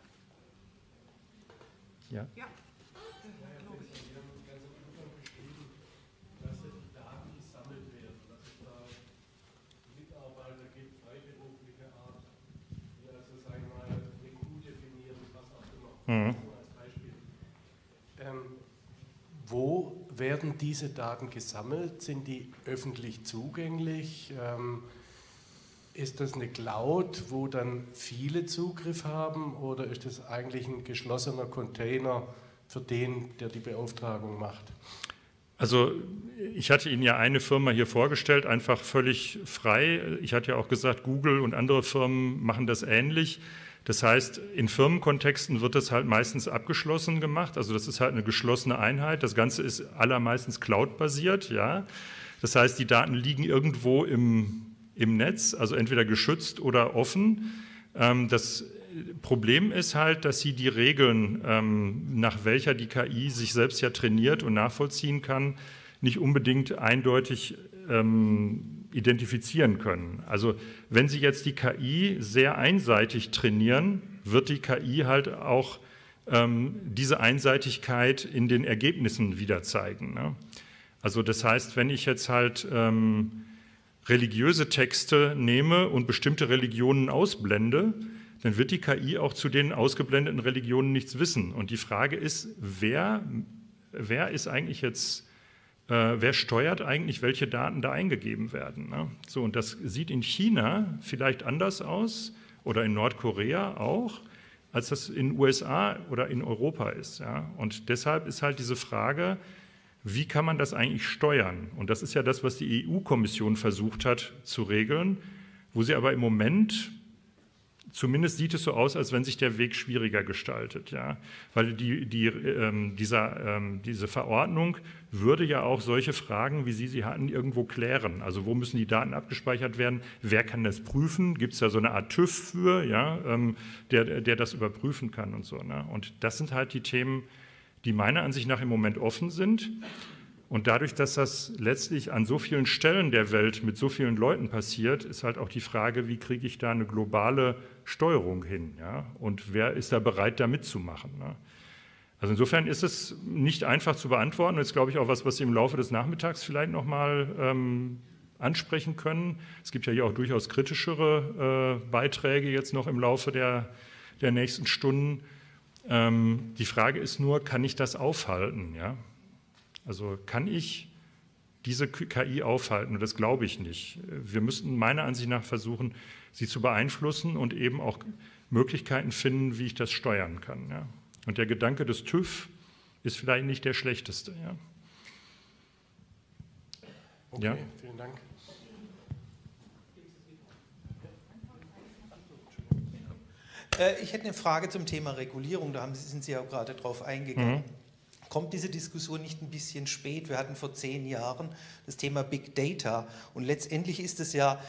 Ja. ja. Mhm. Ähm, wo werden diese Daten gesammelt? Sind die öffentlich zugänglich? Ähm, ist das eine Cloud, wo dann viele Zugriff haben oder ist das eigentlich ein geschlossener Container für den, der die Beauftragung macht? Also ich hatte Ihnen ja eine Firma hier vorgestellt, einfach völlig frei. Ich hatte ja auch gesagt, Google und andere Firmen machen das ähnlich. Das heißt, in Firmenkontexten wird das halt meistens abgeschlossen gemacht. Also das ist halt eine geschlossene Einheit. Das Ganze ist allermeistens cloud-basiert, ja. Das heißt, die Daten liegen irgendwo im im Netz, also entweder geschützt oder offen. Ähm, das Problem ist halt, dass sie die Regeln, ähm, nach welcher die KI sich selbst ja trainiert und nachvollziehen kann, nicht unbedingt eindeutig ähm, identifizieren können. Also wenn Sie jetzt die KI sehr einseitig trainieren, wird die KI halt auch ähm, diese Einseitigkeit in den Ergebnissen wieder zeigen. Ne? Also das heißt, wenn ich jetzt halt ähm, religiöse Texte nehme und bestimmte Religionen ausblende, dann wird die KI auch zu den ausgeblendeten Religionen nichts wissen. Und die Frage ist, wer, wer ist eigentlich jetzt, äh, wer steuert eigentlich, welche Daten da eingegeben werden? Ne? So, und das sieht in China vielleicht anders aus oder in Nordkorea auch, als das in USA oder in Europa ist. Ja? Und deshalb ist halt diese Frage, wie kann man das eigentlich steuern? Und das ist ja das, was die EU-Kommission versucht hat zu regeln, wo sie aber im Moment zumindest sieht es so aus, als wenn sich der Weg schwieriger gestaltet, ja, weil die, die, ähm, dieser, ähm, diese Verordnung würde ja auch solche Fragen, wie Sie sie hatten, irgendwo klären. Also wo müssen die Daten abgespeichert werden? Wer kann das prüfen? Gibt es da so eine Art TÜV für, ja, ähm, der, der das überprüfen kann und so. Ne? Und das sind halt die Themen, die meiner Ansicht nach im Moment offen sind. Und dadurch, dass das letztlich an so vielen Stellen der Welt mit so vielen Leuten passiert, ist halt auch die Frage, wie kriege ich da eine globale Steuerung hin? Ja? Und wer ist da bereit, da mitzumachen? Ne? Also insofern ist es nicht einfach zu beantworten. Das ist, glaube ich, auch was, was Sie im Laufe des Nachmittags vielleicht nochmal ähm, ansprechen können. Es gibt ja hier auch durchaus kritischere äh, Beiträge jetzt noch im Laufe der, der nächsten Stunden. Ähm, die Frage ist nur, kann ich das aufhalten? Ja? Also kann ich diese KI aufhalten? Und das glaube ich nicht. Wir müssten meiner Ansicht nach versuchen, sie zu beeinflussen und eben auch Möglichkeiten finden, wie ich das steuern kann. Ja? Und der Gedanke des TÜV ist vielleicht nicht der schlechteste. Ja? Okay, ja? vielen Dank. Äh, ich hätte eine Frage zum Thema Regulierung, da sind Sie ja gerade drauf eingegangen. Mhm. Kommt diese Diskussion nicht ein bisschen spät? Wir hatten vor zehn Jahren das Thema Big Data und letztendlich ist es ja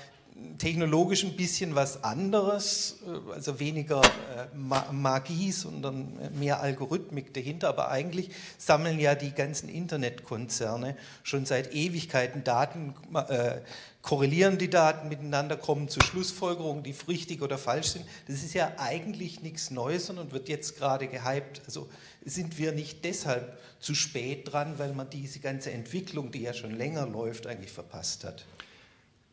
technologisch ein bisschen was anderes, äh, also weniger äh, Magie, sondern mehr Algorithmik dahinter. Aber eigentlich sammeln ja die ganzen Internetkonzerne schon seit Ewigkeiten Daten, äh, korrelieren die Daten miteinander, kommen zu Schlussfolgerungen, die richtig oder falsch sind. Das ist ja eigentlich nichts Neues, sondern wird jetzt gerade gehypt. Also sind wir nicht deshalb zu spät dran, weil man diese ganze Entwicklung, die ja schon länger läuft, eigentlich verpasst hat.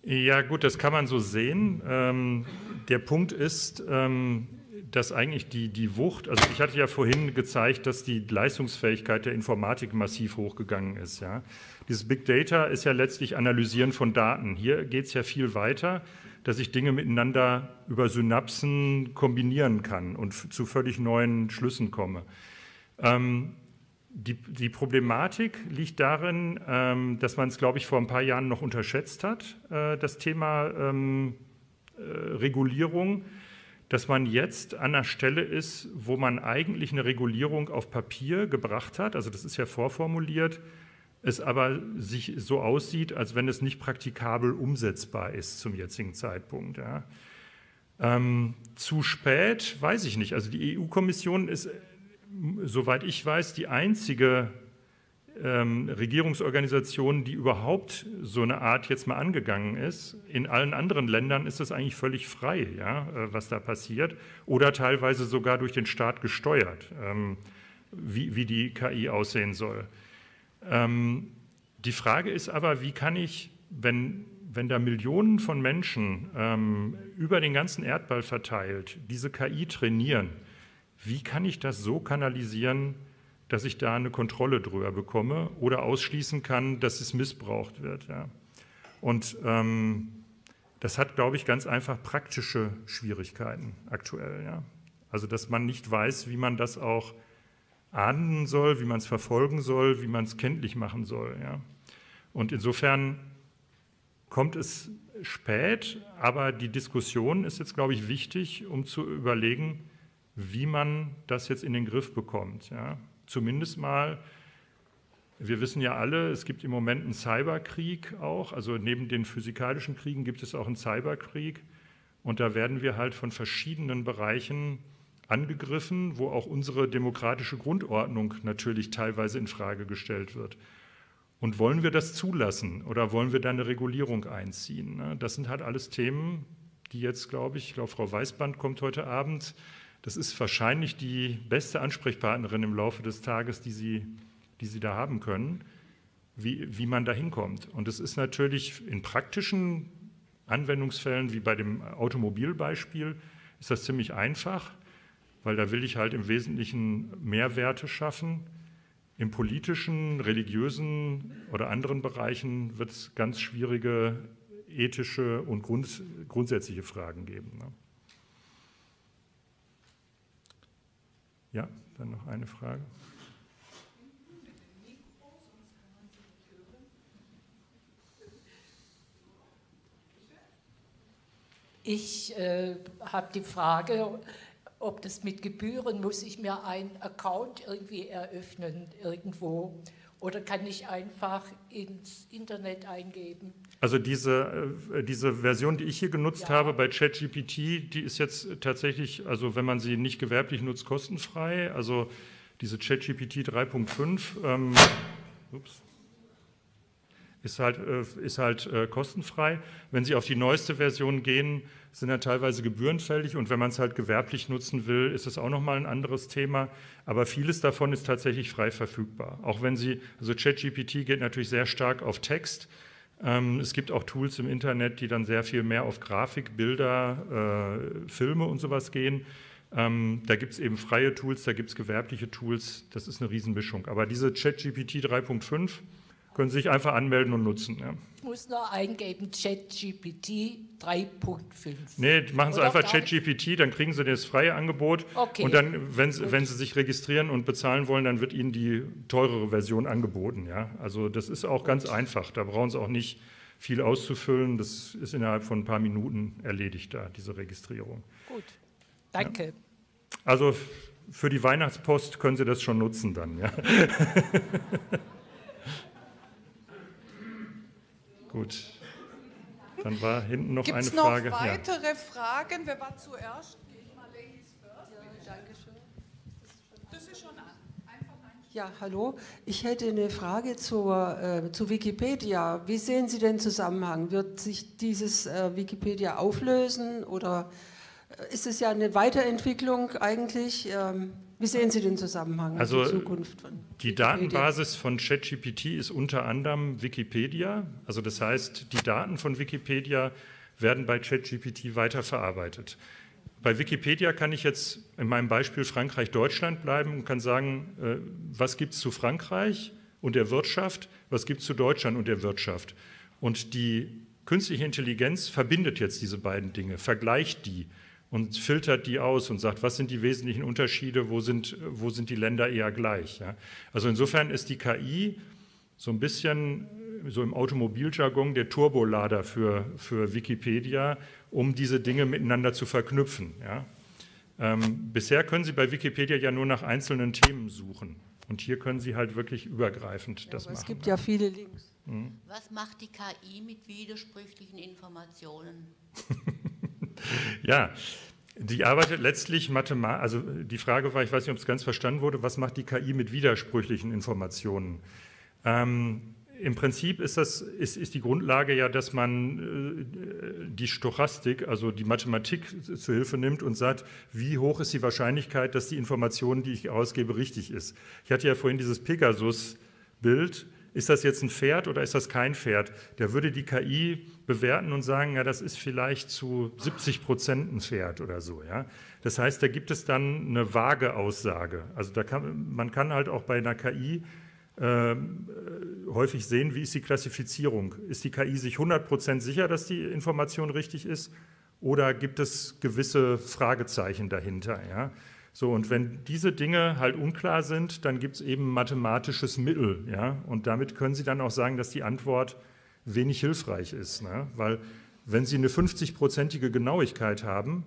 Ja gut, das kann man so sehen. Ähm, der Punkt ist, ähm, dass eigentlich die, die Wucht, also ich hatte ja vorhin gezeigt, dass die Leistungsfähigkeit der Informatik massiv hochgegangen ist. Ja. Dieses Big Data ist ja letztlich Analysieren von Daten. Hier geht es ja viel weiter, dass ich Dinge miteinander über Synapsen kombinieren kann und zu völlig neuen Schlüssen komme. Ähm, die, die, Problematik liegt darin, ähm, dass man es, glaube ich, vor ein paar Jahren noch unterschätzt hat, äh, das Thema ähm, äh, Regulierung, dass man jetzt an der Stelle ist, wo man eigentlich eine Regulierung auf Papier gebracht hat, also das ist ja vorformuliert, es aber sich so aussieht, als wenn es nicht praktikabel umsetzbar ist zum jetzigen Zeitpunkt. Ja. Ähm, zu spät, weiß ich nicht. Also die EU-Kommission ist soweit ich weiß, die einzige ähm, Regierungsorganisation, die überhaupt so eine Art jetzt mal angegangen ist. In allen anderen Ländern ist das eigentlich völlig frei, ja, äh, was da passiert, oder teilweise sogar durch den Staat gesteuert, ähm, wie, wie, die KI aussehen soll. Ähm, die Frage ist aber, wie kann ich, wenn, wenn da Millionen von Menschen ähm, über den ganzen Erdball verteilt diese KI trainieren, wie kann ich das so kanalisieren, dass ich da eine Kontrolle drüber bekomme oder ausschließen kann, dass es missbraucht wird. Ja. Und ähm, das hat, glaube ich, ganz einfach praktische Schwierigkeiten aktuell. Ja. Also, dass man nicht weiß, wie man das auch ahnden soll, wie man es verfolgen soll, wie man es kenntlich machen soll. Ja. Und insofern kommt es spät, aber die Diskussion ist jetzt, glaube ich, wichtig, um zu überlegen, wie man das jetzt in den Griff bekommt. Ja. Zumindest mal, wir wissen ja alle, es gibt im Moment einen Cyberkrieg auch, also neben den physikalischen Kriegen gibt es auch einen Cyberkrieg und da werden wir halt von verschiedenen Bereichen angegriffen, wo auch unsere demokratische Grundordnung natürlich teilweise in Frage gestellt wird. Und wollen wir das zulassen oder wollen wir da eine Regulierung einziehen? Ne? Das sind halt alles Themen, die jetzt, glaube ich, ich glaube, Frau Weißband kommt heute Abend. Das ist wahrscheinlich die beste Ansprechpartnerin im Laufe des Tages, die Sie, die Sie da haben können, wie, wie man da hinkommt. Und es ist natürlich in praktischen Anwendungsfällen, wie bei dem Automobilbeispiel, ist das ziemlich einfach, weil da will ich halt im Wesentlichen Mehrwerte schaffen im politischen, religiösen oder anderen Bereichen wird es ganz schwierige ethische und grund, grundsätzliche Fragen geben. Ne? Ja, dann noch eine Frage. Ich äh, habe die Frage, ob das mit Gebühren, muss ich mir einen Account irgendwie eröffnen irgendwo oder kann ich einfach ins Internet eingeben? Also diese, äh, diese Version, die ich hier genutzt ja. habe bei ChatGPT, die ist jetzt tatsächlich, also wenn man sie nicht gewerblich nutzt, kostenfrei. Also diese ChatGPT 3.5, ähm, ist halt, äh, ist halt äh, kostenfrei. Wenn Sie auf die neueste Version gehen, sind ja teilweise gebührenfällig und wenn man es halt gewerblich nutzen will, ist es auch nochmal ein anderes Thema. Aber vieles davon ist tatsächlich frei verfügbar. Auch wenn Sie, also ChatGPT geht natürlich sehr stark auf Text. Ähm, es gibt auch Tools im Internet, die dann sehr viel mehr auf Grafik, Bilder, äh, Filme und sowas gehen. Ähm, da gibt es eben freie Tools, da gibt es gewerbliche Tools. Das ist eine Riesenmischung. Aber diese ChatGPT 3.5 können Sie sich einfach anmelden und nutzen. Ja. Ich muss nur eingeben, ChatGPT 3.5. Nee, machen Sie Oder einfach ChatGPT, dann kriegen Sie das freie Angebot. Okay. Und dann, wenn, wenn Sie sich registrieren und bezahlen wollen, dann wird Ihnen die teurere Version angeboten. Ja? Also das ist auch Gut. ganz einfach. Da brauchen Sie auch nicht viel auszufüllen. Das ist innerhalb von ein paar Minuten erledigt da, diese Registrierung. Gut, danke. Ja. Also für die Weihnachtspost können Sie das schon nutzen dann. Ja. Gut. Dann war hinten noch Gibt's eine Frage. Gibt es noch weitere ja. Fragen? Wer war zuerst? Ladies first. Ja, danke schön. Das ist schon an. Ja, hallo. Ich hätte eine Frage zur, äh, zu Wikipedia. Wie sehen Sie den Zusammenhang? Wird sich dieses äh, Wikipedia auflösen oder äh, ist es ja eine Weiterentwicklung eigentlich? Ähm, wie sehen Sie den Zusammenhang also, der Zukunft von Die Datenbasis von ChatGPT ist unter anderem Wikipedia. Also das heißt, die Daten von Wikipedia werden bei ChatGPT weiterverarbeitet. Bei Wikipedia kann ich jetzt in meinem Beispiel Frankreich-Deutschland bleiben und kann sagen, äh, was gibt es zu Frankreich und der Wirtschaft, was gibt es zu Deutschland und der Wirtschaft. Und die künstliche Intelligenz verbindet jetzt diese beiden Dinge, vergleicht die und filtert die aus und sagt, was sind die wesentlichen Unterschiede, wo sind, wo sind die Länder eher gleich. Ja? Also insofern ist die KI so ein bisschen so im Automobiljargon der Turbolader für, für Wikipedia, um diese Dinge miteinander zu verknüpfen. Ja? Ähm, bisher können Sie bei Wikipedia ja nur nach einzelnen Themen suchen. Und hier können Sie halt wirklich übergreifend ja, das machen. Es gibt ja viele Links. Mhm. Was macht die KI mit widersprüchlichen Informationen? ja, die arbeitet letztlich mathematisch, also die Frage war, ich weiß nicht, ob es ganz verstanden wurde, was macht die KI mit widersprüchlichen Informationen? Ähm, Im Prinzip ist, das, ist, ist die Grundlage ja, dass man äh, die Stochastik, also die Mathematik zu Hilfe nimmt und sagt, wie hoch ist die Wahrscheinlichkeit, dass die Information, die ich ausgebe, richtig ist. Ich hatte ja vorhin dieses Pegasus-Bild ist das jetzt ein Pferd oder ist das kein Pferd? Der würde die KI bewerten und sagen, ja, das ist vielleicht zu 70 Prozent ein Pferd oder so. Ja? Das heißt, da gibt es dann eine vage Aussage. Also da kann, man kann halt auch bei einer KI äh, häufig sehen, wie ist die Klassifizierung. Ist die KI sich 100 Prozent sicher, dass die Information richtig ist? Oder gibt es gewisse Fragezeichen dahinter? Ja? So, und wenn diese Dinge halt unklar sind, dann gibt es eben mathematisches Mittel. Ja? Und damit können Sie dann auch sagen, dass die Antwort wenig hilfreich ist. Ne? Weil wenn Sie eine 50-prozentige Genauigkeit haben,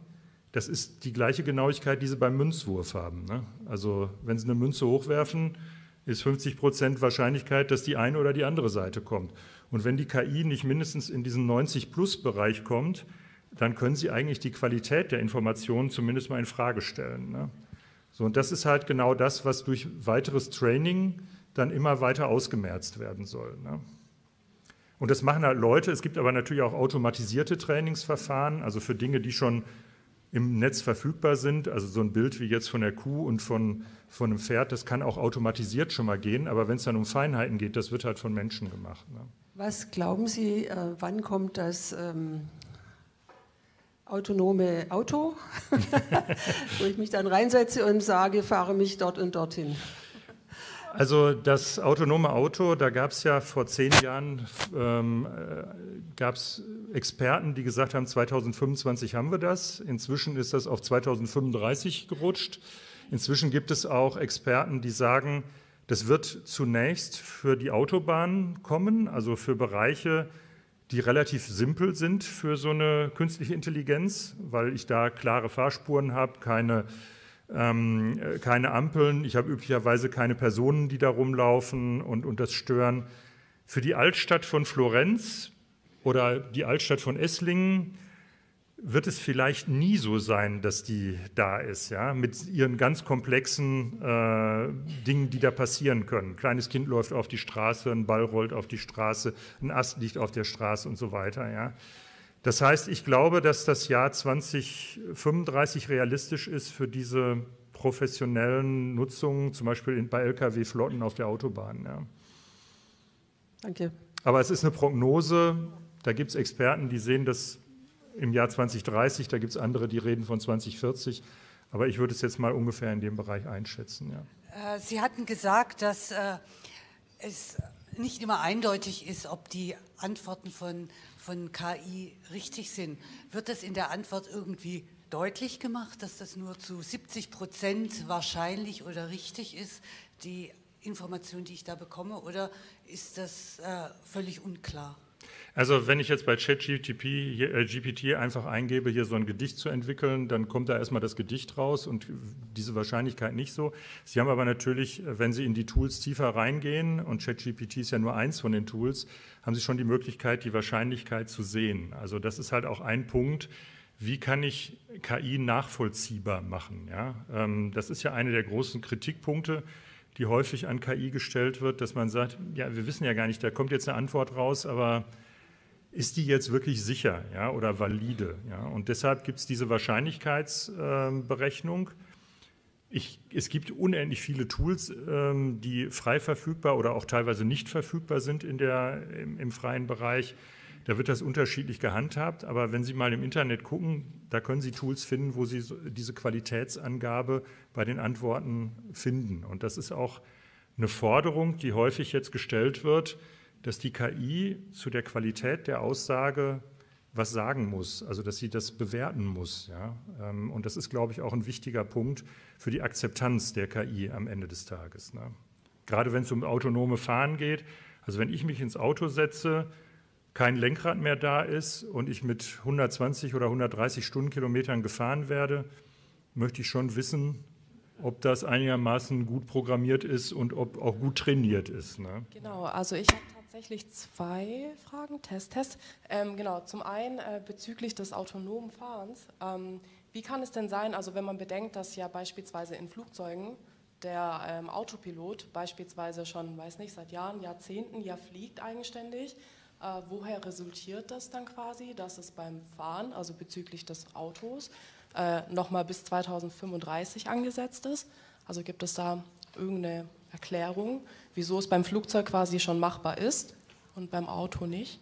das ist die gleiche Genauigkeit, die Sie beim Münzwurf haben. Ne? Also wenn Sie eine Münze hochwerfen, ist 50 Prozent Wahrscheinlichkeit, dass die eine oder die andere Seite kommt. Und wenn die KI nicht mindestens in diesen 90-Plus-Bereich kommt, dann können Sie eigentlich die Qualität der Informationen zumindest mal in Frage stellen. Ne? So, und das ist halt genau das, was durch weiteres Training dann immer weiter ausgemerzt werden soll. Ne? Und das machen halt Leute. Es gibt aber natürlich auch automatisierte Trainingsverfahren, also für Dinge, die schon im Netz verfügbar sind. Also so ein Bild wie jetzt von der Kuh und von, von einem Pferd, das kann auch automatisiert schon mal gehen. Aber wenn es dann um Feinheiten geht, das wird halt von Menschen gemacht. Ne? Was glauben Sie, äh, wann kommt das ähm, autonome Auto, wo ich mich dann reinsetze und sage, fahre mich dort und dorthin? Also das autonome Auto, da gab es ja vor zehn Jahren ähm, äh, gab's Experten, die gesagt haben, 2025 haben wir das. Inzwischen ist das auf 2035 gerutscht. Inzwischen gibt es auch Experten, die sagen, das wird zunächst für die Autobahn kommen, also für Bereiche, die relativ simpel sind für so eine künstliche Intelligenz, weil ich da klare Fahrspuren habe, keine ähm, äh, keine Ampeln, ich habe üblicherweise keine Personen, die da rumlaufen und, und das stören. Für die Altstadt von Florenz oder die Altstadt von Esslingen wird es vielleicht nie so sein, dass die da ist, ja, mit ihren ganz komplexen äh, Dingen, die da passieren können. Ein kleines Kind läuft auf die Straße, ein Ball rollt auf die Straße, ein Ast liegt auf der Straße und so weiter, ja. Das heißt, ich glaube, dass das Jahr 2035 realistisch ist für diese professionellen Nutzungen, zum Beispiel bei Lkw-Flotten auf der Autobahn. Ja. Danke. Aber es ist eine Prognose. Da gibt es Experten, die sehen das im Jahr 2030. Da gibt es andere, die reden von 2040. Aber ich würde es jetzt mal ungefähr in dem Bereich einschätzen. Ja. Äh, Sie hatten gesagt, dass äh, es nicht immer eindeutig ist, ob die Antworten von von KI richtig sind. Wird das in der Antwort irgendwie deutlich gemacht, dass das nur zu 70 Prozent wahrscheinlich oder richtig ist, die Information, die ich da bekomme, oder ist das äh, völlig unklar? Also wenn ich jetzt bei ChatGPT äh, einfach eingebe, hier so ein Gedicht zu entwickeln, dann kommt da erstmal das Gedicht raus und diese Wahrscheinlichkeit nicht so. Sie haben aber natürlich, wenn Sie in die Tools tiefer reingehen, und ChatGPT ist ja nur eins von den Tools, haben Sie schon die Möglichkeit, die Wahrscheinlichkeit zu sehen. Also das ist halt auch ein Punkt, wie kann ich KI nachvollziehbar machen? Ja? Ähm, das ist ja einer der großen Kritikpunkte, die häufig an KI gestellt wird, dass man sagt, ja, wir wissen ja gar nicht, da kommt jetzt eine Antwort raus, aber ist die jetzt wirklich sicher ja, oder valide? Ja? Und deshalb gibt es diese Wahrscheinlichkeitsberechnung. Ich, es gibt unendlich viele Tools, ähm, die frei verfügbar oder auch teilweise nicht verfügbar sind in der, im, im, freien Bereich. Da wird das unterschiedlich gehandhabt. Aber wenn Sie mal im Internet gucken, da können Sie Tools finden, wo Sie diese Qualitätsangabe bei den Antworten finden. Und das ist auch eine Forderung, die häufig jetzt gestellt wird dass die KI zu der Qualität der Aussage was sagen muss, also dass sie das bewerten muss. Ja? Ähm, und das ist, glaube ich, auch ein wichtiger Punkt für die Akzeptanz der KI am Ende des Tages. Ne? Gerade wenn es um autonome Fahren geht, also wenn ich mich ins Auto setze, kein Lenkrad mehr da ist und ich mit 120 oder 130 Stundenkilometern gefahren werde, möchte ich schon wissen, ob das einigermaßen gut programmiert ist und ob auch gut trainiert ist. Ne? Genau, also ich habe tatsächlich zwei Fragen. Test, Test. Ähm, genau, zum einen äh, bezüglich des autonomen Fahrens. Ähm, wie kann es denn sein, also wenn man bedenkt, dass ja beispielsweise in Flugzeugen der ähm, Autopilot beispielsweise schon, weiß nicht, seit Jahren, Jahrzehnten ja fliegt eigenständig, äh, woher resultiert das dann quasi, dass es beim Fahren, also bezüglich des Autos, äh, nochmal bis 2035 angesetzt ist? Also gibt es da irgendeine Erklärung, wieso es beim Flugzeug quasi schon machbar ist und beim Auto nicht?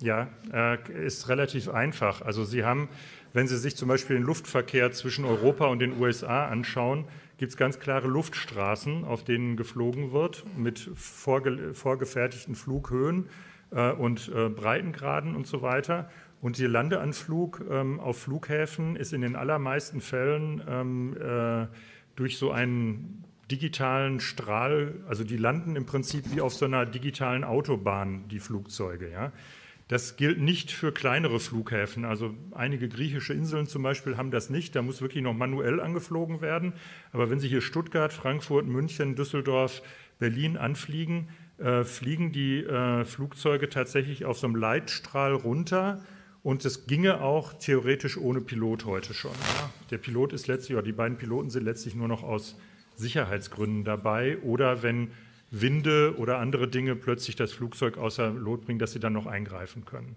Ja, äh, ist relativ einfach. Also Sie haben, wenn Sie sich zum Beispiel den Luftverkehr zwischen Europa und den USA anschauen, gibt es ganz klare Luftstraßen, auf denen geflogen wird, mit vorge vorgefertigten Flughöhen äh, und äh, Breitengraden und so weiter. Und der Landeanflug ähm, auf Flughäfen ist in den allermeisten Fällen ähm, äh, durch so einen digitalen Strahl, also die landen im Prinzip wie auf so einer digitalen Autobahn, die Flugzeuge. Ja. Das gilt nicht für kleinere Flughäfen. Also einige griechische Inseln zum Beispiel haben das nicht. Da muss wirklich noch manuell angeflogen werden. Aber wenn Sie hier Stuttgart, Frankfurt, München, Düsseldorf, Berlin anfliegen, äh, fliegen die äh, Flugzeuge tatsächlich auf so einem Leitstrahl runter. Und es ginge auch theoretisch ohne Pilot heute schon. Der Pilot ist letztlich, oder die beiden Piloten sind letztlich nur noch aus Sicherheitsgründen dabei oder wenn Winde oder andere Dinge plötzlich das Flugzeug außer Lot bringen, dass sie dann noch eingreifen können.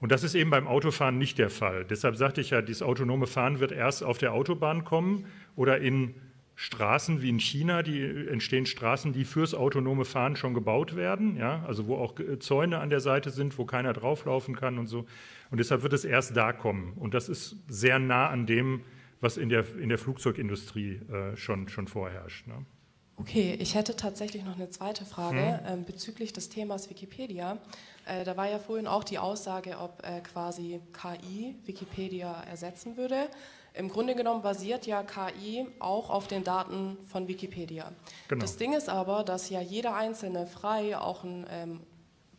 Und das ist eben beim Autofahren nicht der Fall. Deshalb sagte ich ja, dieses autonome Fahren wird erst auf der Autobahn kommen oder in Straßen wie in China, die entstehen Straßen, die fürs autonome Fahren schon gebaut werden, ja, also wo auch Zäune an der Seite sind, wo keiner drauflaufen kann und so. Und deshalb wird es erst da kommen. Und das ist sehr nah an dem, was in der, in der Flugzeugindustrie äh, schon, schon vorherrscht. Ne? Okay, ich hätte tatsächlich noch eine zweite Frage hm. ähm, bezüglich des Themas Wikipedia. Äh, da war ja vorhin auch die Aussage, ob äh, quasi KI Wikipedia ersetzen würde. Im Grunde genommen basiert ja KI auch auf den Daten von Wikipedia. Genau. Das Ding ist aber, dass ja jeder Einzelne frei auch einen ähm,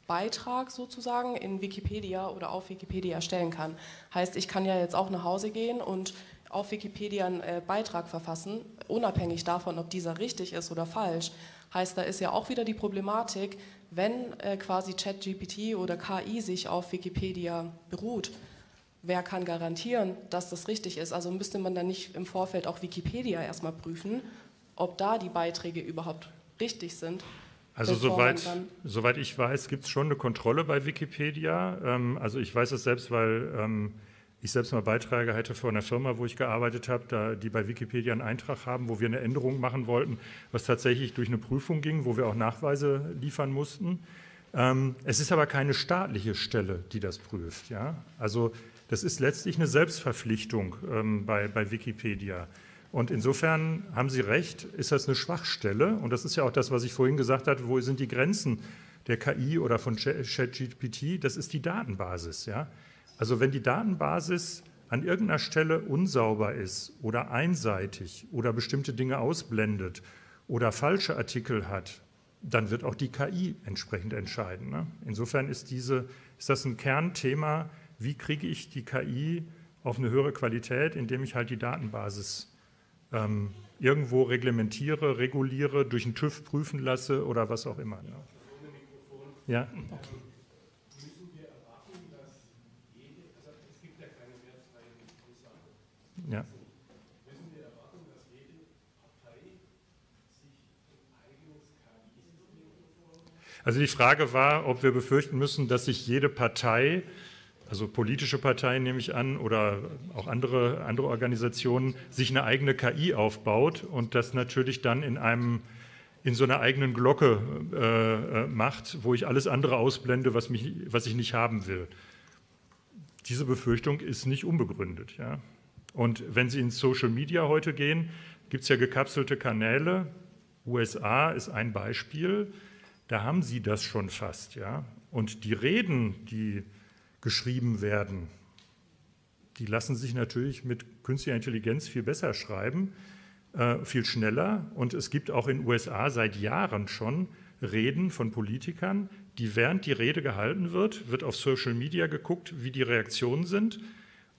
Beitrag sozusagen in Wikipedia oder auf Wikipedia erstellen kann. Heißt, ich kann ja jetzt auch nach Hause gehen und auf Wikipedia einen äh, Beitrag verfassen, unabhängig davon, ob dieser richtig ist oder falsch. Heißt, da ist ja auch wieder die Problematik, wenn äh, quasi ChatGPT oder KI sich auf Wikipedia beruht, wer kann garantieren, dass das richtig ist? Also müsste man dann nicht im Vorfeld auch Wikipedia erstmal prüfen, ob da die Beiträge überhaupt richtig sind? Also soweit, soweit ich weiß, gibt es schon eine Kontrolle bei Wikipedia. Ähm, also ich weiß es selbst, weil ähm, ich selbst mal Beiträge hatte für eine Firma, wo ich gearbeitet habe, da, die bei Wikipedia einen Eintrag haben, wo wir eine Änderung machen wollten, was tatsächlich durch eine Prüfung ging, wo wir auch Nachweise liefern mussten. Ähm, es ist aber keine staatliche Stelle, die das prüft. Ja? Also das ist letztlich eine Selbstverpflichtung ähm, bei, bei Wikipedia. Und insofern haben Sie recht, ist das eine Schwachstelle. Und das ist ja auch das, was ich vorhin gesagt habe, wo sind die Grenzen der KI oder von ChatGPT? Das ist die Datenbasis. Ja? Also wenn die Datenbasis an irgendeiner Stelle unsauber ist oder einseitig oder bestimmte Dinge ausblendet oder falsche Artikel hat, dann wird auch die KI entsprechend entscheiden. Ne? Insofern ist, diese, ist das ein Kernthema, wie kriege ich die KI auf eine höhere Qualität, indem ich halt die Datenbasis ähm, irgendwo reglementiere, reguliere, durch einen TÜV prüfen lasse oder was auch immer. Ne? Ja, okay. Ja. Also die Frage war, ob wir befürchten müssen, dass sich jede Partei, also politische Parteien nehme ich an, oder auch andere, andere Organisationen, sich eine eigene KI aufbaut und das natürlich dann in einem in so einer eigenen Glocke äh, äh macht, wo ich alles andere ausblende, was, mich, was ich nicht haben will. Diese Befürchtung ist nicht unbegründet. Ja. Und wenn Sie ins Social Media heute gehen, gibt es ja gekapselte Kanäle. USA ist ein Beispiel. Da haben Sie das schon fast. Ja? Und die Reden, die geschrieben werden, die lassen sich natürlich mit künstlicher Intelligenz viel besser schreiben, äh, viel schneller. Und es gibt auch in USA seit Jahren schon Reden von Politikern, die während die Rede gehalten wird, wird auf Social Media geguckt, wie die Reaktionen sind.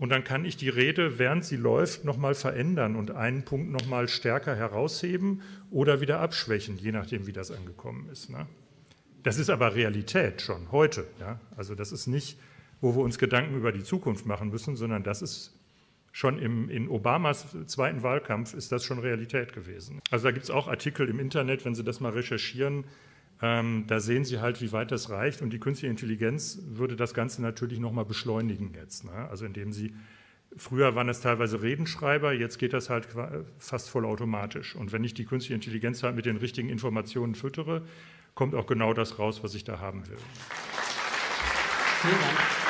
Und dann kann ich die Rede, während sie läuft, nochmal verändern und einen Punkt nochmal stärker herausheben oder wieder abschwächen, je nachdem, wie das angekommen ist. Ne? Das ist aber Realität schon heute. Ja? Also das ist nicht, wo wir uns Gedanken über die Zukunft machen müssen, sondern das ist schon im, in Obamas zweiten Wahlkampf ist das schon Realität gewesen. Also da gibt es auch Artikel im Internet, wenn Sie das mal recherchieren, ähm, da sehen Sie halt, wie weit das reicht. Und die künstliche Intelligenz würde das Ganze natürlich nochmal beschleunigen jetzt. Ne? Also indem Sie, früher waren das teilweise Redenschreiber, jetzt geht das halt fast vollautomatisch. Und wenn ich die künstliche Intelligenz halt mit den richtigen Informationen füttere, kommt auch genau das raus, was ich da haben will. Vielen Dank.